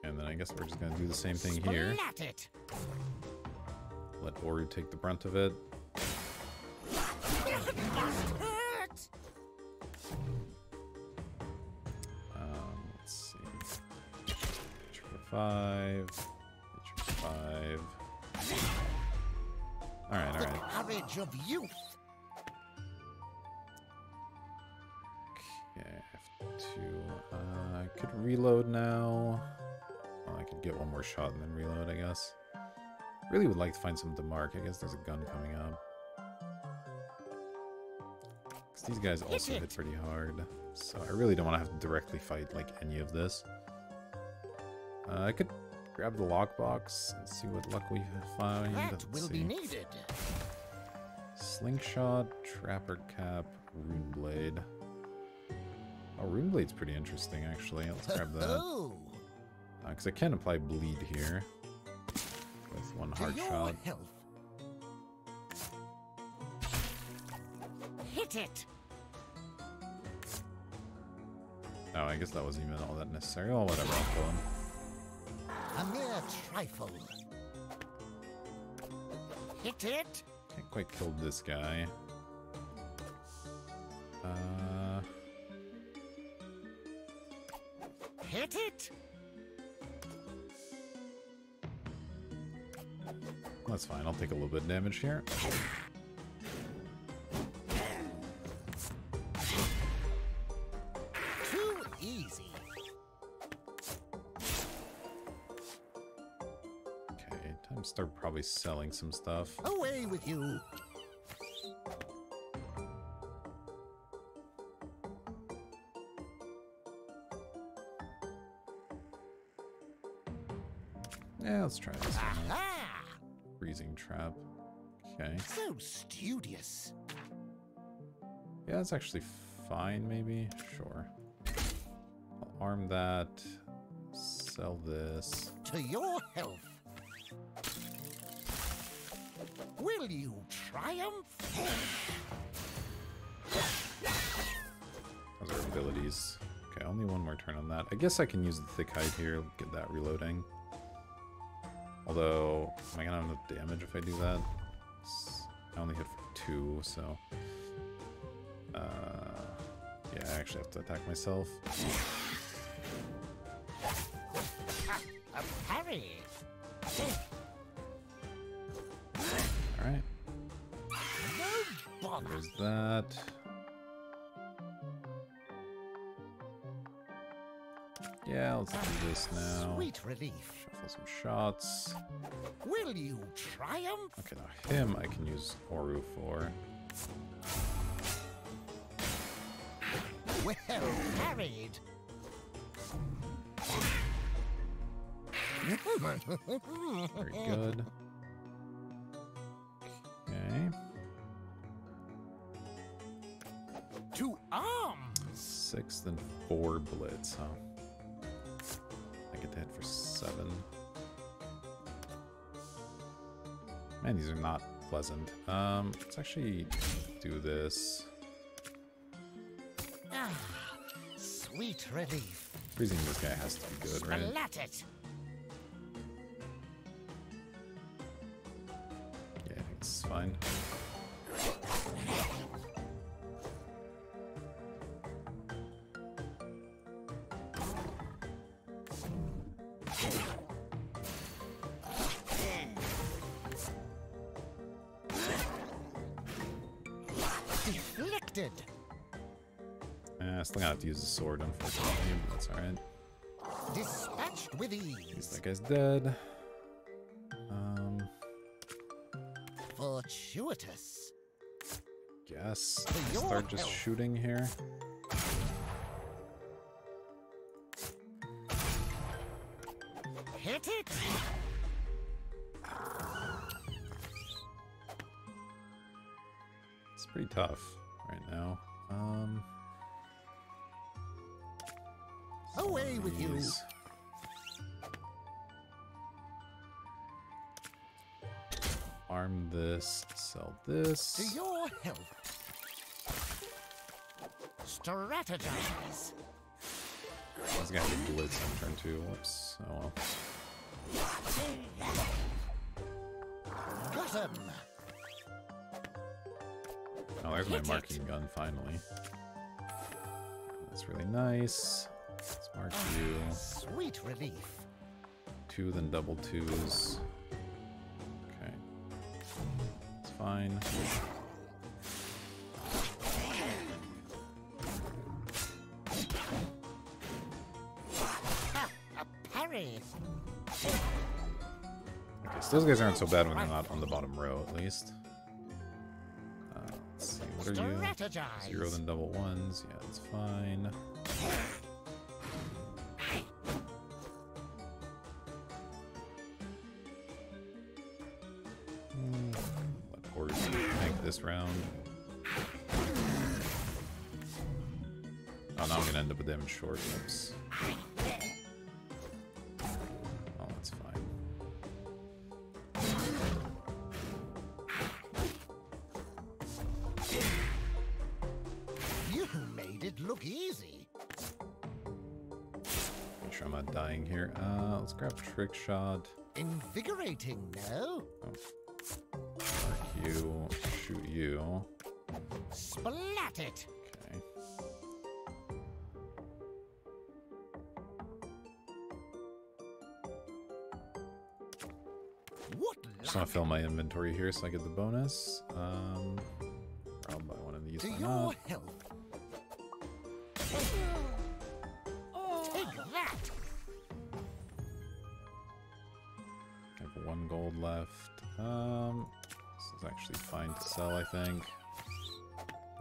And then I guess we're just gonna do the same thing here. Splat it. Let Oru take the brunt of. It of youth. Okay, F2. Uh, I could reload now. Well, I could get one more shot and then reload, I guess. Really would like to find something to mark. I guess there's a gun coming up. Cause these guys also hit pretty hard. So I really don't want to have to directly fight like any of this. Uh, I could grab the lockbox and see what luck we find. That Let's will see. be needed. Slingshot, Trapper Cap, Rune Blade. Oh, Rune Blade's pretty interesting, actually. Let's (laughs) grab that. Oh, uh, Because I can apply Bleed here. With one hard shot. health. Hit it. Oh, I guess that wasn't even all that necessary. Oh, whatever, I'll kill him. A mere trifle. Hit it. Can't quite kill this guy. Uh, Hit it. that's fine. I'll take a little bit of damage here. Selling some stuff. Away with you. Yeah, let's try this one. Freezing trap. Okay. So studious. Yeah, that's actually fine, maybe. Sure. I'll arm that. Sell this. To your health. Will you triumph? Those are abilities. Okay, only one more turn on that. I guess I can use the thick hide here, get that reloading. Although, am I gonna have enough damage if I do that? I only hit for two, so... Uh, yeah, I actually have to attack myself. A parry. There's that. Yeah, let's do ah, this now. Sweet relief. Shuffle some shots. Will you triumph? Okay, now him I can use Oru for. Well carried. Very good. Six, then four blitz, huh? I get to hit for seven. Man, these are not pleasant. Um, let's actually do this. Ah, sweet relief. Freezing this guy has to be good, right? Splat it. Deflected. Eh, still gonna have to use the sword, unfortunately, but that's alright. Dispatched with ease. that guy's dead. Um, Fortuitous. guess. Start just health. shooting here. Hit it. It's pretty tough now. Um, Away with you. Arm this, sell To this. your health. Strategize. I was gonna have blitz on turn two. Whoops. Oh well. Got him. Oh, there's my marking gun finally. That's really nice. Let's mark ah, you. Sweet relief. Two, then double twos. Okay. It's fine. A parry. Okay, so those guys aren't so bad when they're not on the bottom row, at least. Are you? Zero then double ones. Yeah, that's fine. Hmm, Let horse make this round. Oh, now I'm gonna end up with them short. Oops. Trick shot. Invigorating, no? Mark you. Shoot you. Splat it. Okay. What Just want to fill my inventory here so I get the bonus. Um, I'll buy one of these. To your health. gold left. Um, this is actually fine to sell, I think.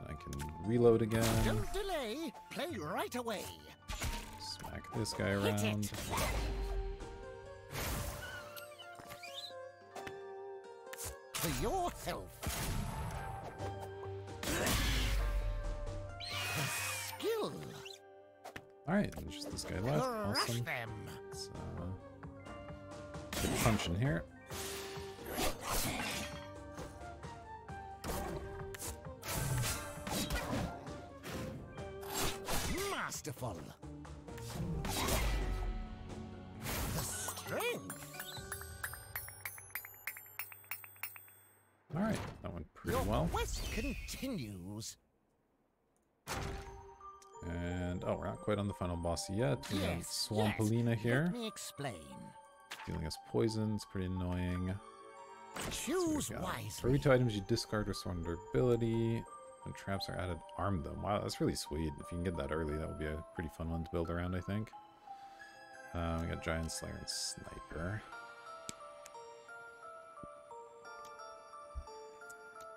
I can reload again. Don't delay. Play right away. Smack this guy around. For your health. Skill. All right, just this guy left. Awesome. So, punch in here. Masterful. The strength. Alright, that went pretty Your well. quest continues. And, oh, we're not quite on the final boss yet. We got Yes, Swampalina yes. here. Let me explain. Dealing us poison, it's pretty annoying. Choose got wisely. For every two items you discard restore under ability. When traps are added, arm them. Wow, that's really sweet. If you can get that early, that would be a pretty fun one to build around, I think. Uh, we got Giant Slayer and Sniper.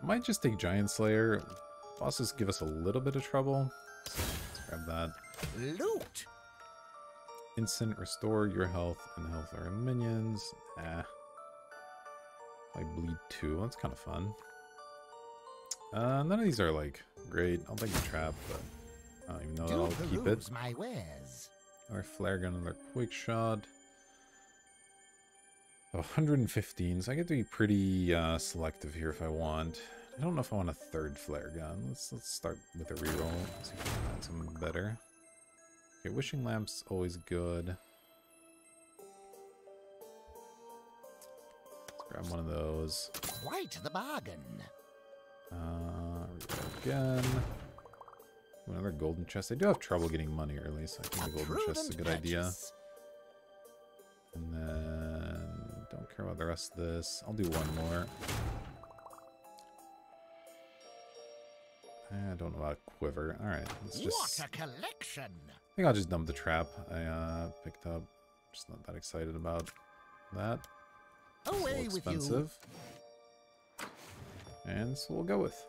Might just take Giant Slayer. Bosses give us a little bit of trouble. So let's grab that. Loot. Instant restore your health and health of our minions. Ah. I bleed two. That's kind of fun. Uh, none of these are like great. I'll take the trap, but I don't even know that Do I'll keep it. my wares. Our flare gun, another quick shot. 115, so I get to be pretty uh, selective here if I want. I don't know if I want a third flare gun. Let's let's start with a reroll. See if we can find something better. Okay, wishing lamp's always good. Let's grab one of those. Quite the bargain. Uh, again. Ooh, Another golden chest. I do have trouble getting money early, so I think the golden chest is a good idea. And then don't care about the rest of this. I'll do one more. I don't know about a quiver. All right, let's just. What a collection! I think I'll just dump the trap I uh, picked up. Just not that excited about that. It's a Away with you. And so we'll go with.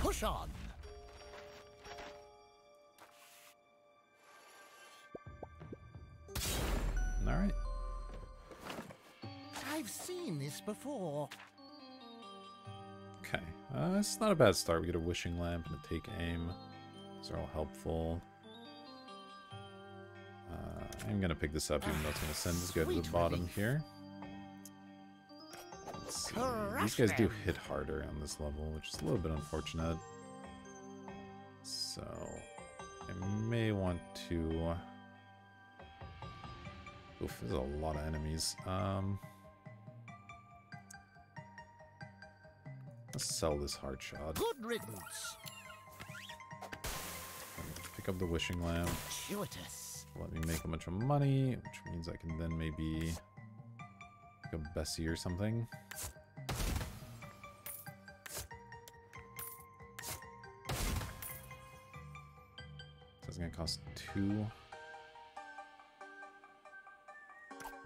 Push on. All right. I've seen this before. Okay. Uh, it's not a bad start. We get a wishing lamp and a take aim. These are all helpful. Uh, I'm gonna pick this up, even though it's gonna send this guy to the bottom relief. here. Let's see. These Crush guys do hit harder on this level, which is a little bit unfortunate. So I may want to. Oof, there's a lot of enemies. Um, let's sell this hard shot. Good riddance. Pick up the wishing lamp. Gratuitous. Let me make a bunch of money, which means I can then maybe up Bessie or something. So it's gonna cost two.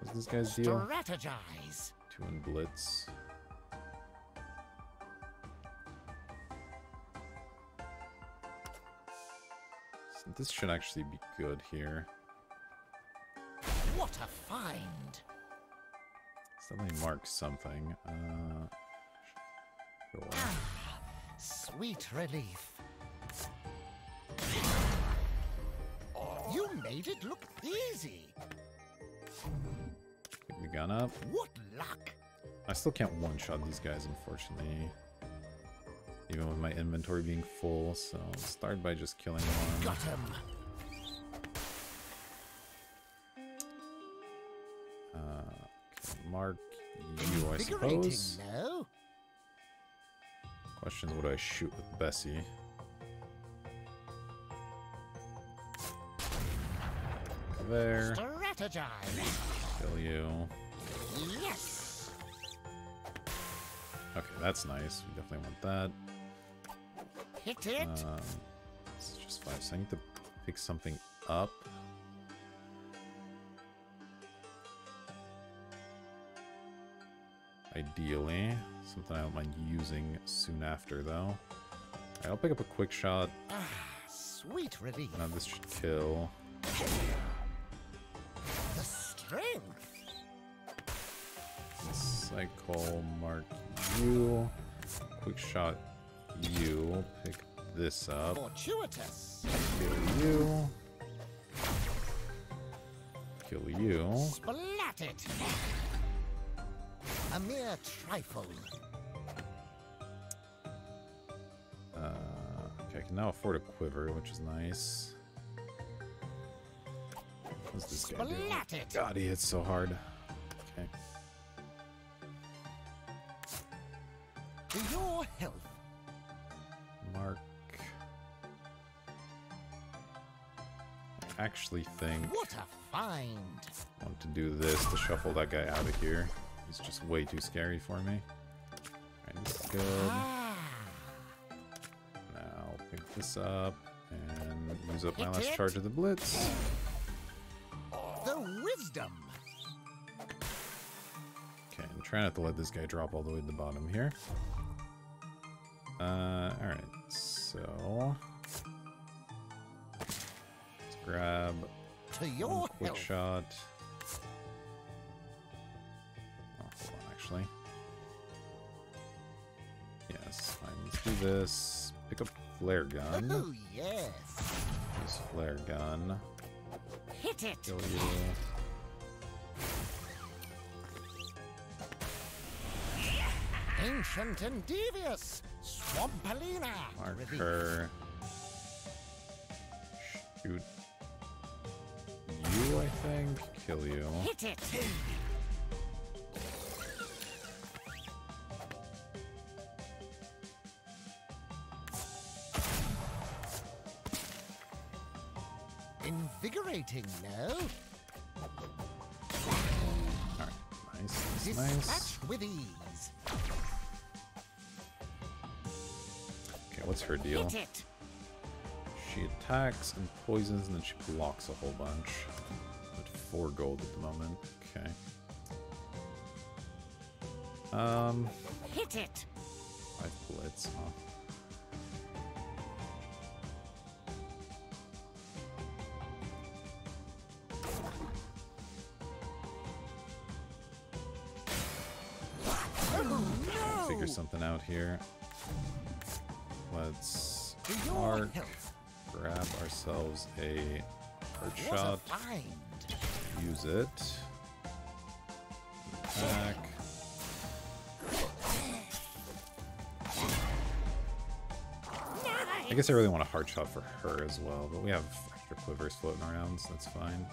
What's this guy's deal? Strategize. Two in Blitz. This should actually be good here. What a find! Suddenly mark something. Uh, sure. Ah, sweet relief. You made it look easy. Pick the gun up. What luck! I still can't one-shot these guys, unfortunately. Even with my inventory being full, so I'll start by just killing one. Got him. Mark you, I suppose. no? Question is, what do I shoot with Bessie? There. Strategize. Kill you. Yes. Okay, that's nice. We definitely want that. Hit it. Um, it's just five, so I need to pick something up. Ideally, something I don't mind using soon after, though. Alright, I'll pick up a quick shot. ah, sweet relief. Now this should kill. The strength. Cycle, mark you. Quick shot you. Pick this up. Fortuitous. Kill you. Kill you. Splat it. A mere trifle. Uh, okay, I can now afford a quiver, which is nice. What's this guy do? Splat it. God, he hits so hard. Okay. Your health. Mark. I actually think What a find. I want to do this to shuffle that guy out of here. He's just way too scary for me. Alright, this is good. Now pick this up and use up my last it. charge of the blitz. the wisdom. Okay, I'm trying not to let this guy drop all the way to the bottom here. Uh, alright, so... Let's grab To your one quick health. shot. Actually. Yes, fine, let's do this. Pick up flare gun. Oh, yes. Use flare gun. Hit it. Kill you. Ancient and devious. Swampalina. Marker. Shoot. You, I think. Kill you. Hit it. Invigorating, no? Alright, nice, nice, Dispatch nice. with ease. Okay, what's her deal? Hit it. She attacks and poisons, and then she blocks a whole bunch. At four gold at the moment. Okay. Um, Hit it. five blitz, huh? Out here. Let's To your mark, health. grab ourselves a hard shot, use it. Attack. I guess I really want a hard shot for her as well, but we have extra quivers floating around, so that's fine.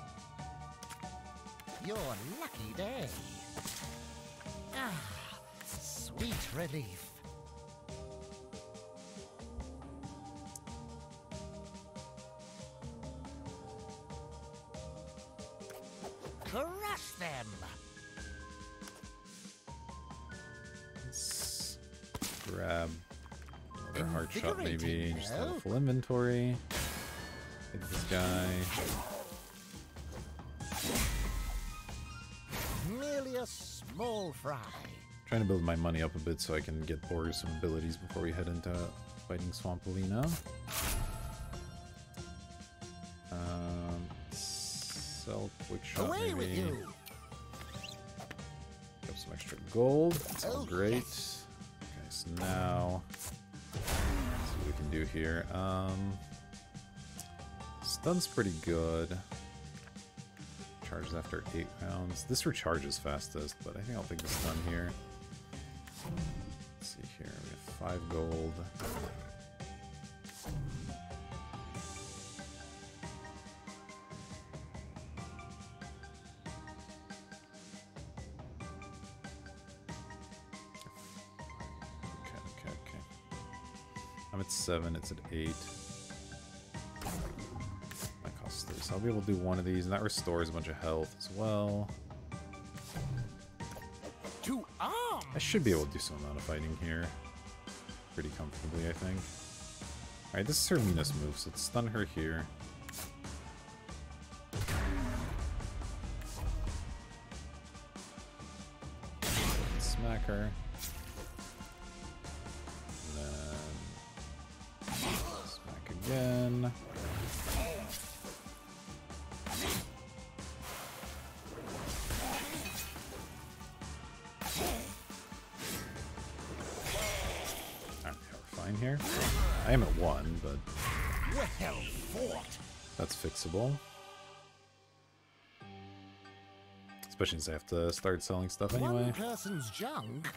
Your lucky day. Ah, sweet relief. Full inventory. Hit this guy. Merely a small fry. Trying to build my money up a bit so I can get Boris some abilities before we head into fighting Swampalina. Um, sell quick shot Away with maybe. you! Pick up some extra gold. That's all Oh, great. yes. Okay, so now can do here. Um, stun's pretty good. Charges after eight rounds. This recharges fastest, but I think I'll take the stun here. Let's see here. We have five gold. I'm at seven, it's at eight. That costs three. So I'll be able to do one of these, and that restores a bunch of health as well. To arms! I should be able to do some amount of fighting here. Pretty comfortably, I think. Alright, this is her meanest move, so let's stun her here. Especially since I have to start selling stuff anyway. One person's junk?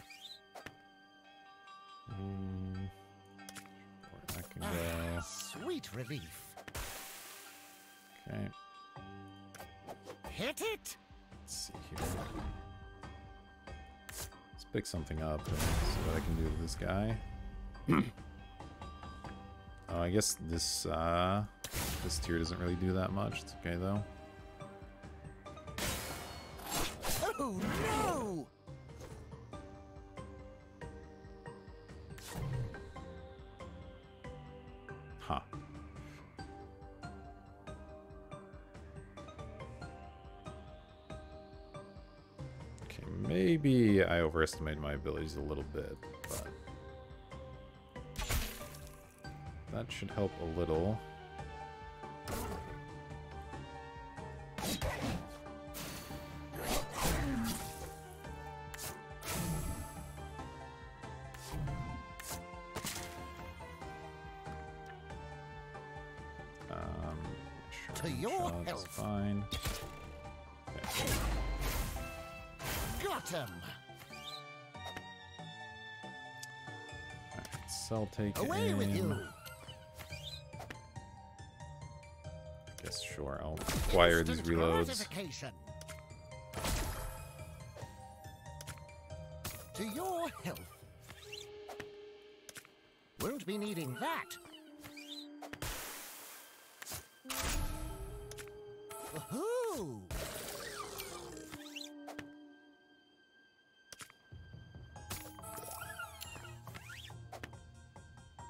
Mm, that can Ah, sweet relief. Okay, Hit it! let's see here. Let's pick something up and see what I can do to this guy. (clears throat) oh, I guess this uh, this tier doesn't really do that much. It's okay though. No! Huh. Okay, maybe I overestimated my abilities a little bit, but that should help a little. Acquire these reloads. To your health. Won't be needing that. Woohoo!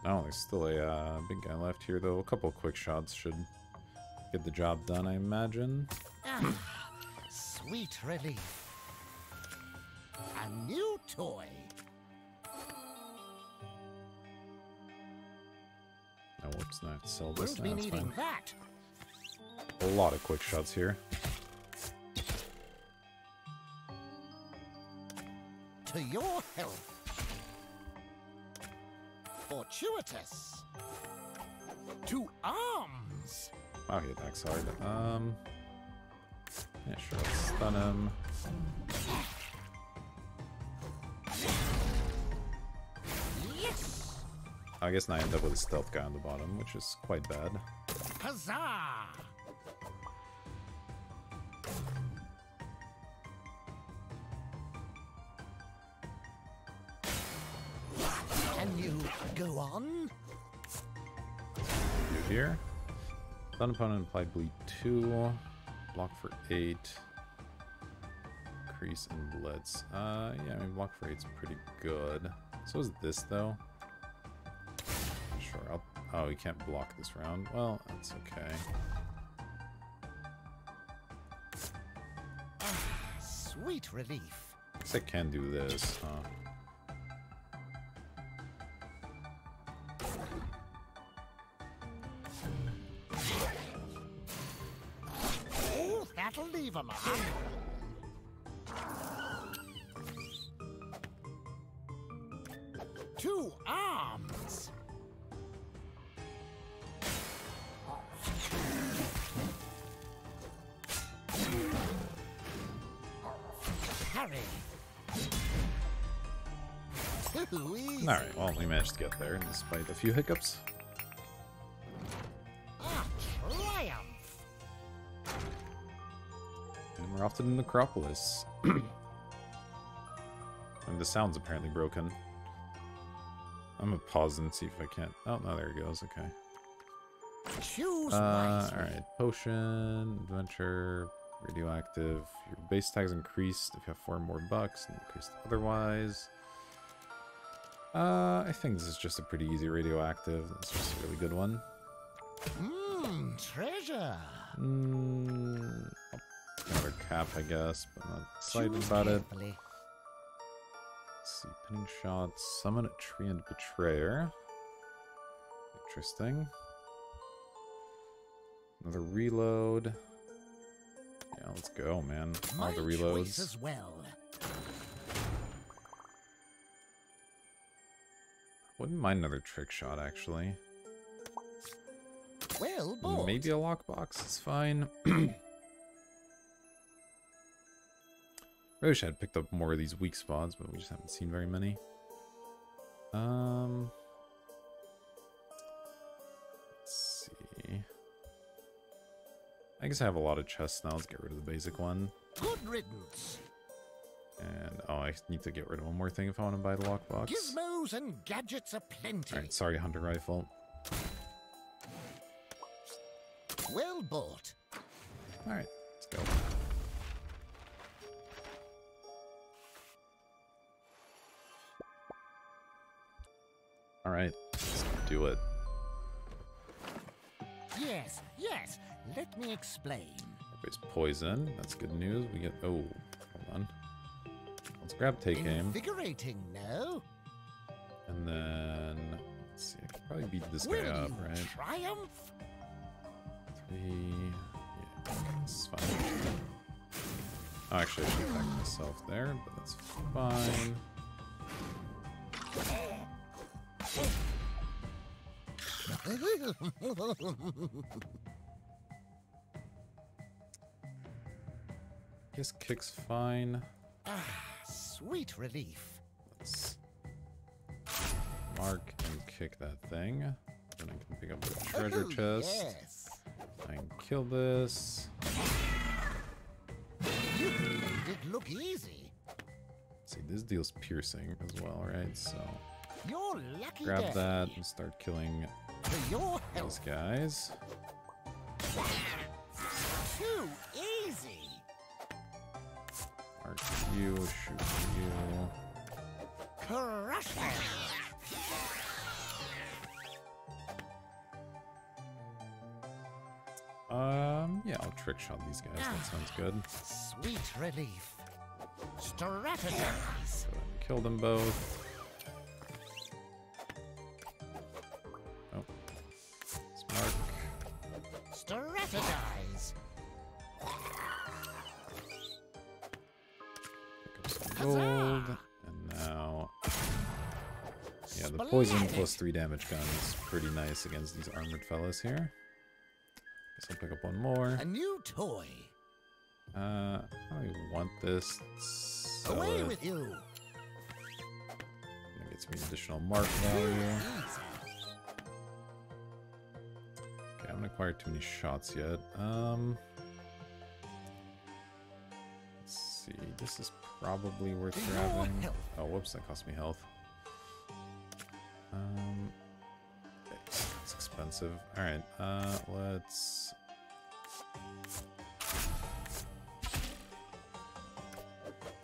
Oh, there's still a uh, big guy left here, though. A couple quick shots should get the job done, I imagine. Ah, sweet relief. A new toy. Oh, whoops, no, I have to sell this Won't now, be needing fine. that. A lot of quick shots here. To your health. Fortuitous. To arms. Wow, he attacks hard. Um, yeah, sure, let's stun him. Yes. I guess now I end up with a stealth guy on the bottom, which is quite bad. Huzzah. Can you go on? Do here. Stun opponent apply bleed 2. Block for 8. Increase in blitz. Uh, yeah, I mean, block for 8's pretty good. So is this, though. Sure, I'll... Oh, you can't block this round. Well, that's okay. Sweet relief. guess I can do this, huh? Leave a mark. To arms. Harry. Alright, well, we managed to get there despite a few hiccups. Off to the Necropolis. and the sound's apparently broken. I'm gonna pause and see if I can't. Oh, no, there it goes. Okay. Choose Uh, alright. Potion, adventure, radioactive. Your base tag's increased if you have four more bucks, and increased otherwise. Uh, I think this is just a pretty easy radioactive. It's just a really good one. Mmm, treasure. Mm, another cap, I guess, but I'm not excited Choose about it. carefully. Let's see, pinning shots, summon a tree and betrayer. Interesting. Another reload. Yeah, let's go, man. All My the reloads. as well. Wouldn't mind another trick shot, actually. Well bought. Maybe a lockbox is fine. (clears throat) I wish I had picked up more of these weak spots, but we just haven't seen very many. Um, let's see. I guess I have a lot of chests now. Let's get rid of the basic one. Good riddance. And oh, I need to get rid of one more thing if I want to buy the lockbox. Gizmos and gadgets aplenty. All right, sorry, hunter rifle. Well bought. All right, All right, let's do it. Yes, yes. Let me explain. Everybody's poison. That's good news. We get. Oh, hold on. Let's grab take aim, Invigorating, no? and then let's see. I could probably beat this Will guy up, right? triumph? Three. Yeah, that's fine. Oh, actually, I should attack myself there, but that's fine. (laughs) Guess kick's fine. ah, sweet relief. Let's mark and kick that thing. Then I can pick up the treasure Oh, chest. Yes. I can kill this. It look easy. see, this deals piercing as well, right? So Your lucky grab day. that and start killing these guys. Too easy. Mark you, shoot you. Crush. Um, yeah, I'll trick shot these guys. That sounds good. Sweet relief. Strategize. And kill them both. Plus three damage gun is pretty nice against these armored fellas here. Guess I'll pick up one more. A new toy. Uh, I want this. Sell Away it. with you. That gets me additional mark value. Okay, I haven't acquired too many shots yet. Um, let's see. This is probably worth grabbing. Oh, whoops! That cost me health. Um, it's, expensive. All right. Uh, let's.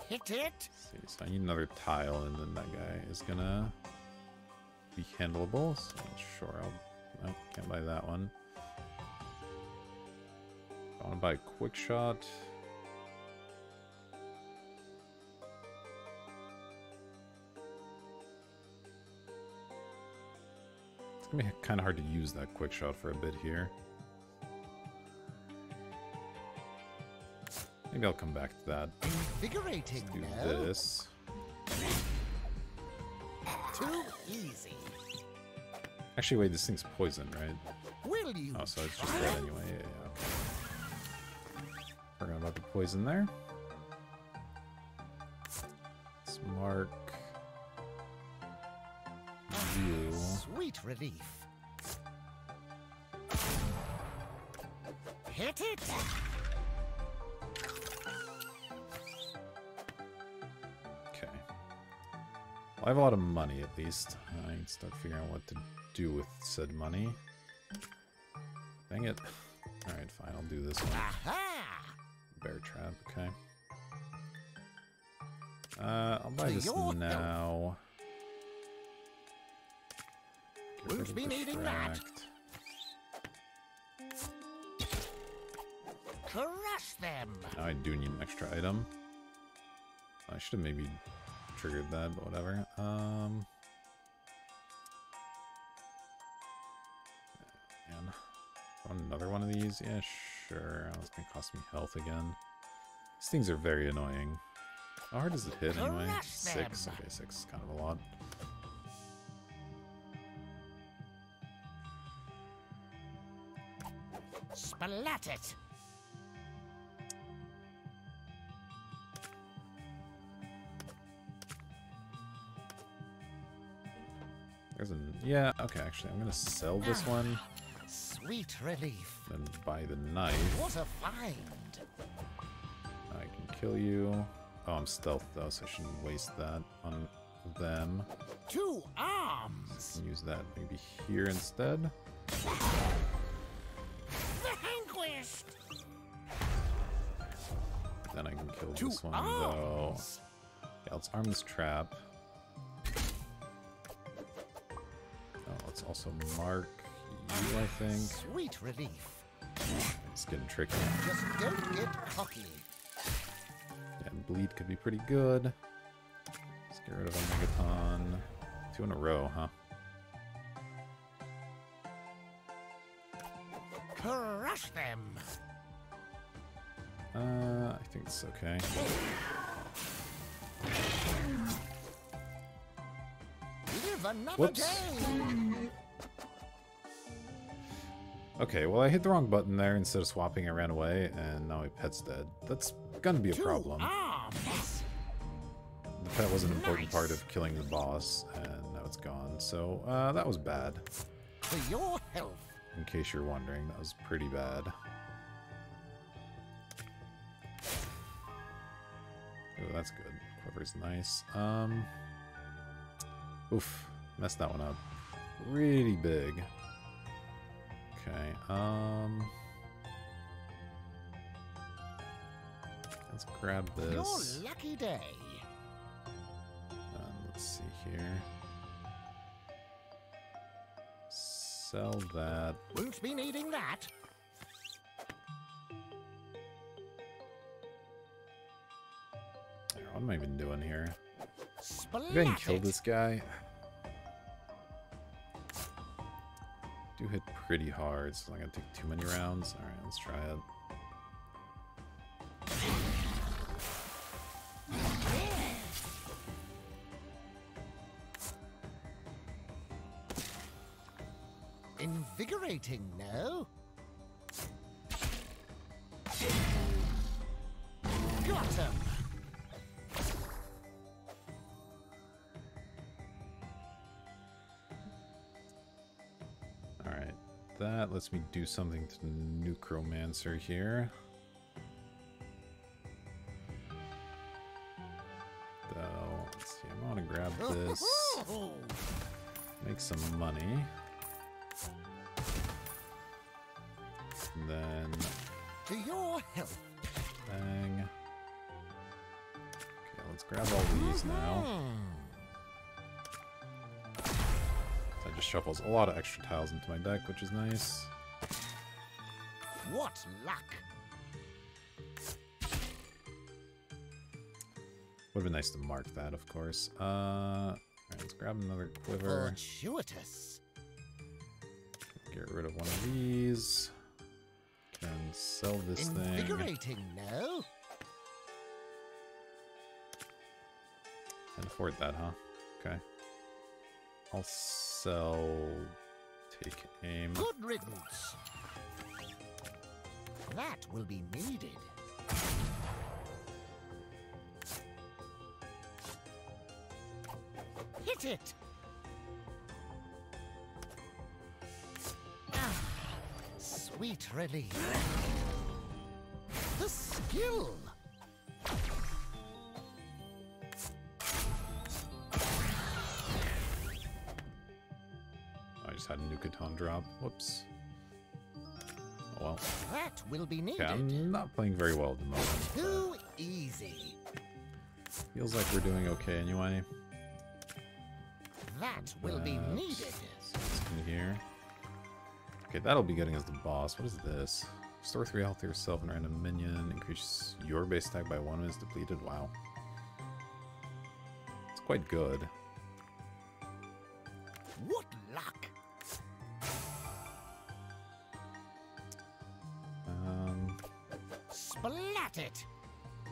Hit it. see. So I need another tile, and then that guy is gonna be handleable. So sure, I'll. Nope, can't buy that one. I want to buy a quick shot. It's gonna be kind of hard to use that quick shot for a bit here. Maybe I'll come back to that. Invigorating, Do no? this. Too easy. Actually, wait, this thing's poison, right? Will you Oh, so it's just red anyway. Yeah, yeah, okay. Forgot about the poison there. Relief. Hit it! Okay. Well, I have a lot of money at least. I can start figuring out what to do with said money. Dang it. Alright, fine, I'll do this one. Aha! Bear trap, okay. Uh, I'll buy this now. Won't be needing that. Crush them! Now I do need an extra item. I should have maybe triggered that, but whatever. Um. Man. Want another one of these? Yeah, sure. Oh, it's gonna cost me health again. These things are very annoying. How hard does it hit anyway? Six. Okay, six is kind of a lot. Splat it! There's an yeah. Okay, actually, I'm gonna sell this ah, one Sweet relief. and buy the knife. What a find! I can kill you. Oh, I'm stealth though, so I shouldn't waste that on them. To arms! Use that maybe here instead. Then I can kill this one though. arms! Yeah, let's arm this trap. Oh, let's also mark you, I think. Sweet relief. It's getting tricky. Just don't get cocky. Yeah, and bleed could be pretty good. Let's get rid of a Megaton. Two in a row, huh? Crush them! Uh, I think it's okay. Whoops. Okay, well I hit the wrong button there. Instead of swapping, I ran away, and now my pet's dead. That's gonna be a problem. The pet was an important part of killing the boss, and now it's gone. So, uh, that was bad. For your health. In case you're wondering, that was pretty bad. Oh, that's good. Quiver's nice. Um, oof, messed that one up. Really big. Okay, um... Let's grab this. Your lucky day. Um, let's see here. Sell that. Won't be needing that. What am I even doing here? Go ahead and kill this guy. Do hit pretty hard, so I'm gonna take too many rounds. Alright, let's try it. Invigorating, no? Lets me do something to Necromancer here. Though, let's see, I want to grab this, make some money. And then, To your health. bang. Okay, let's grab all these now. Hmm. shuffles a lot of extra tiles into my deck, which is nice. What luck! Would have been nice to mark that, of course. Uh, let's grab another quiver. Fortuitous. Get rid of one of these. Can sell this Invigorating, thing. no? Can afford that, huh? Okay. I'll sell... Take aim. Good riddance. That will be needed. Hit it! Ah, sweet relief. The skill! Just had a Nukaton drop. Whoops. Oh well. That will be needed. Okay, I'm not playing very well at the moment. Too easy. Feels like we're doing okay anyway. That will be needed. In here? Okay, that'll be getting us the boss. What is this? Store 3 health to yourself and random minion. Increase your base attack by 1 when it's depleted. Wow. It's quite good. Splat it!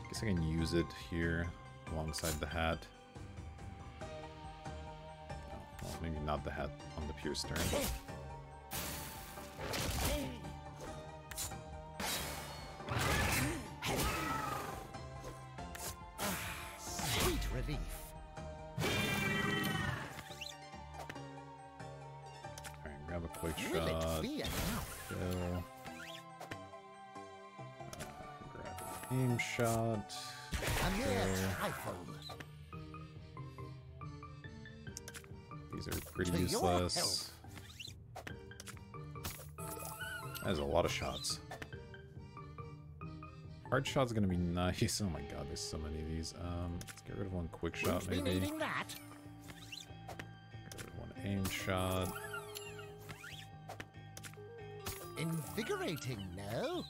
guess I can use it here alongside the hat. Oh, well, maybe not the hat on the pure stern. Sweet relief. Alright, grab a quick Will shot. it be enough? Kill. Aim shot. A mere trifle. These are pretty To useless. That is a lot of shots. Hard shot's gonna be (laughs) nice. Oh my god, there's so many of these. Um, let's get rid of one quick shot, Won't be maybe. Get rid of one aim shot. Invigorating, no?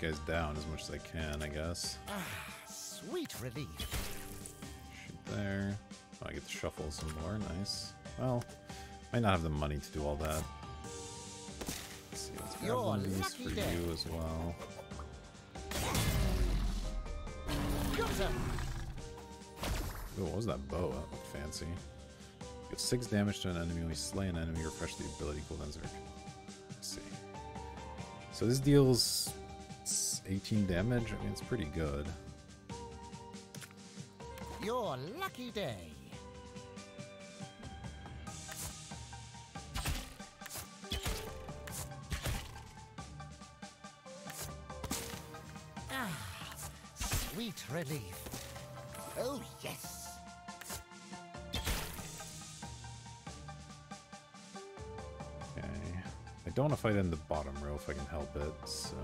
Guys down as much as I can, I guess. Ah, sweet relief. Shoot there. Oh, I get to shuffle some more. Nice. Well, might not have the money to do all that. Let's see. Let's grab one of these for day. you as well. Ooh, what was that bow? That looked fancy. Give six damage to an enemy when you slay an enemy. Refresh the ability cooldowns. Let's see. So this deals 18 damage. I mean, it's pretty good. Your lucky day. Ah, sweet relief. Oh, yes. Okay. I don't want to fight in the bottom row if I can help it, so...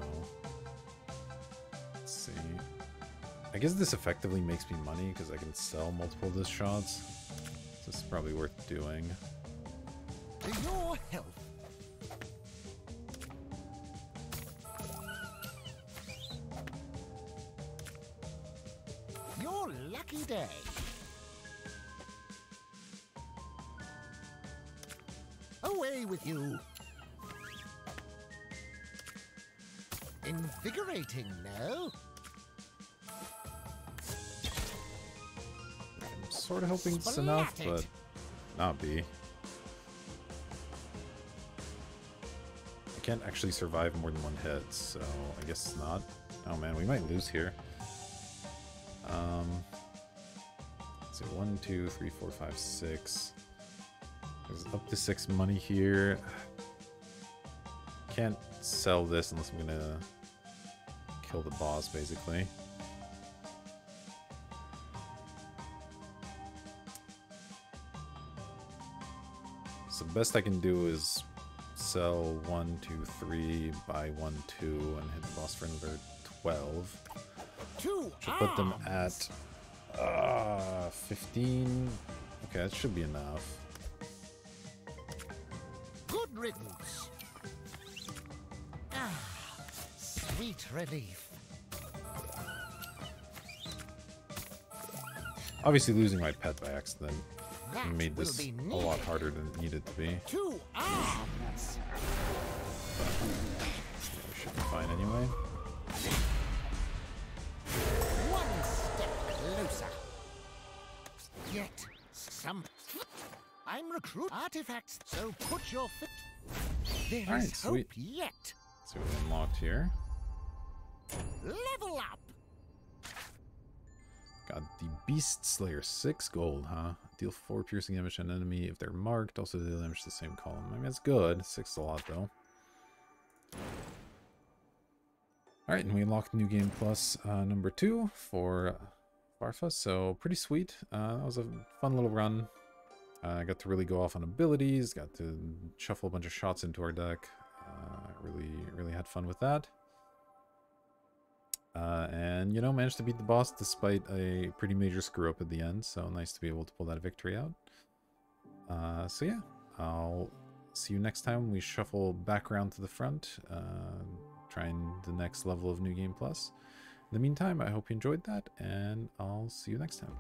I guess this effectively makes me money because I can sell multiple disc shots. This is probably worth doing. Your health. Hoping it's enough, but not be. I can't actually survive more than one hit, so I guess it's not. Oh man, we might lose here. Um, let's see, one, two, three, four, five, six. There's up to six money here. Can't sell this unless I'm gonna kill the boss, basically. Best I can do is sell one, two, three, buy one, two, and hit the boss for another 12. Two Should put them at Uh, 15. Okay, that should be enough. Good riddance. Ah, sweet relief. Obviously, losing my pet by accident made this a lot harder than it needed to be. Two arms. We should be fine anyway. One step closer. Yet some. I'm recruit artifacts, so put your foot. There is Alright, hope sweet. yet. Let's see what we unlocked here. Level up. Got the Beast Slayer, 6 gold, huh? Deal 4 piercing damage to an enemy if they're marked. Also deal damage to the same column. I mean, it's good. 6 is a lot, though. Alright, and we unlocked New Game Plus uh, number 2 for Varfa, so pretty sweet. Uh, that was a fun little run. Uh, I got to really go off on abilities, got to shuffle a bunch of shots into our deck. Uh, really, really had fun with that. Uh, and, you know, managed to beat the boss despite a pretty major screw up at the end. So nice to be able to pull that victory out. Uh, so yeah, I'll see you next time we shuffle back around to the front, uh, trying the next level of New Game Plus. In the meantime, I hope you enjoyed that, and I'll see you next time.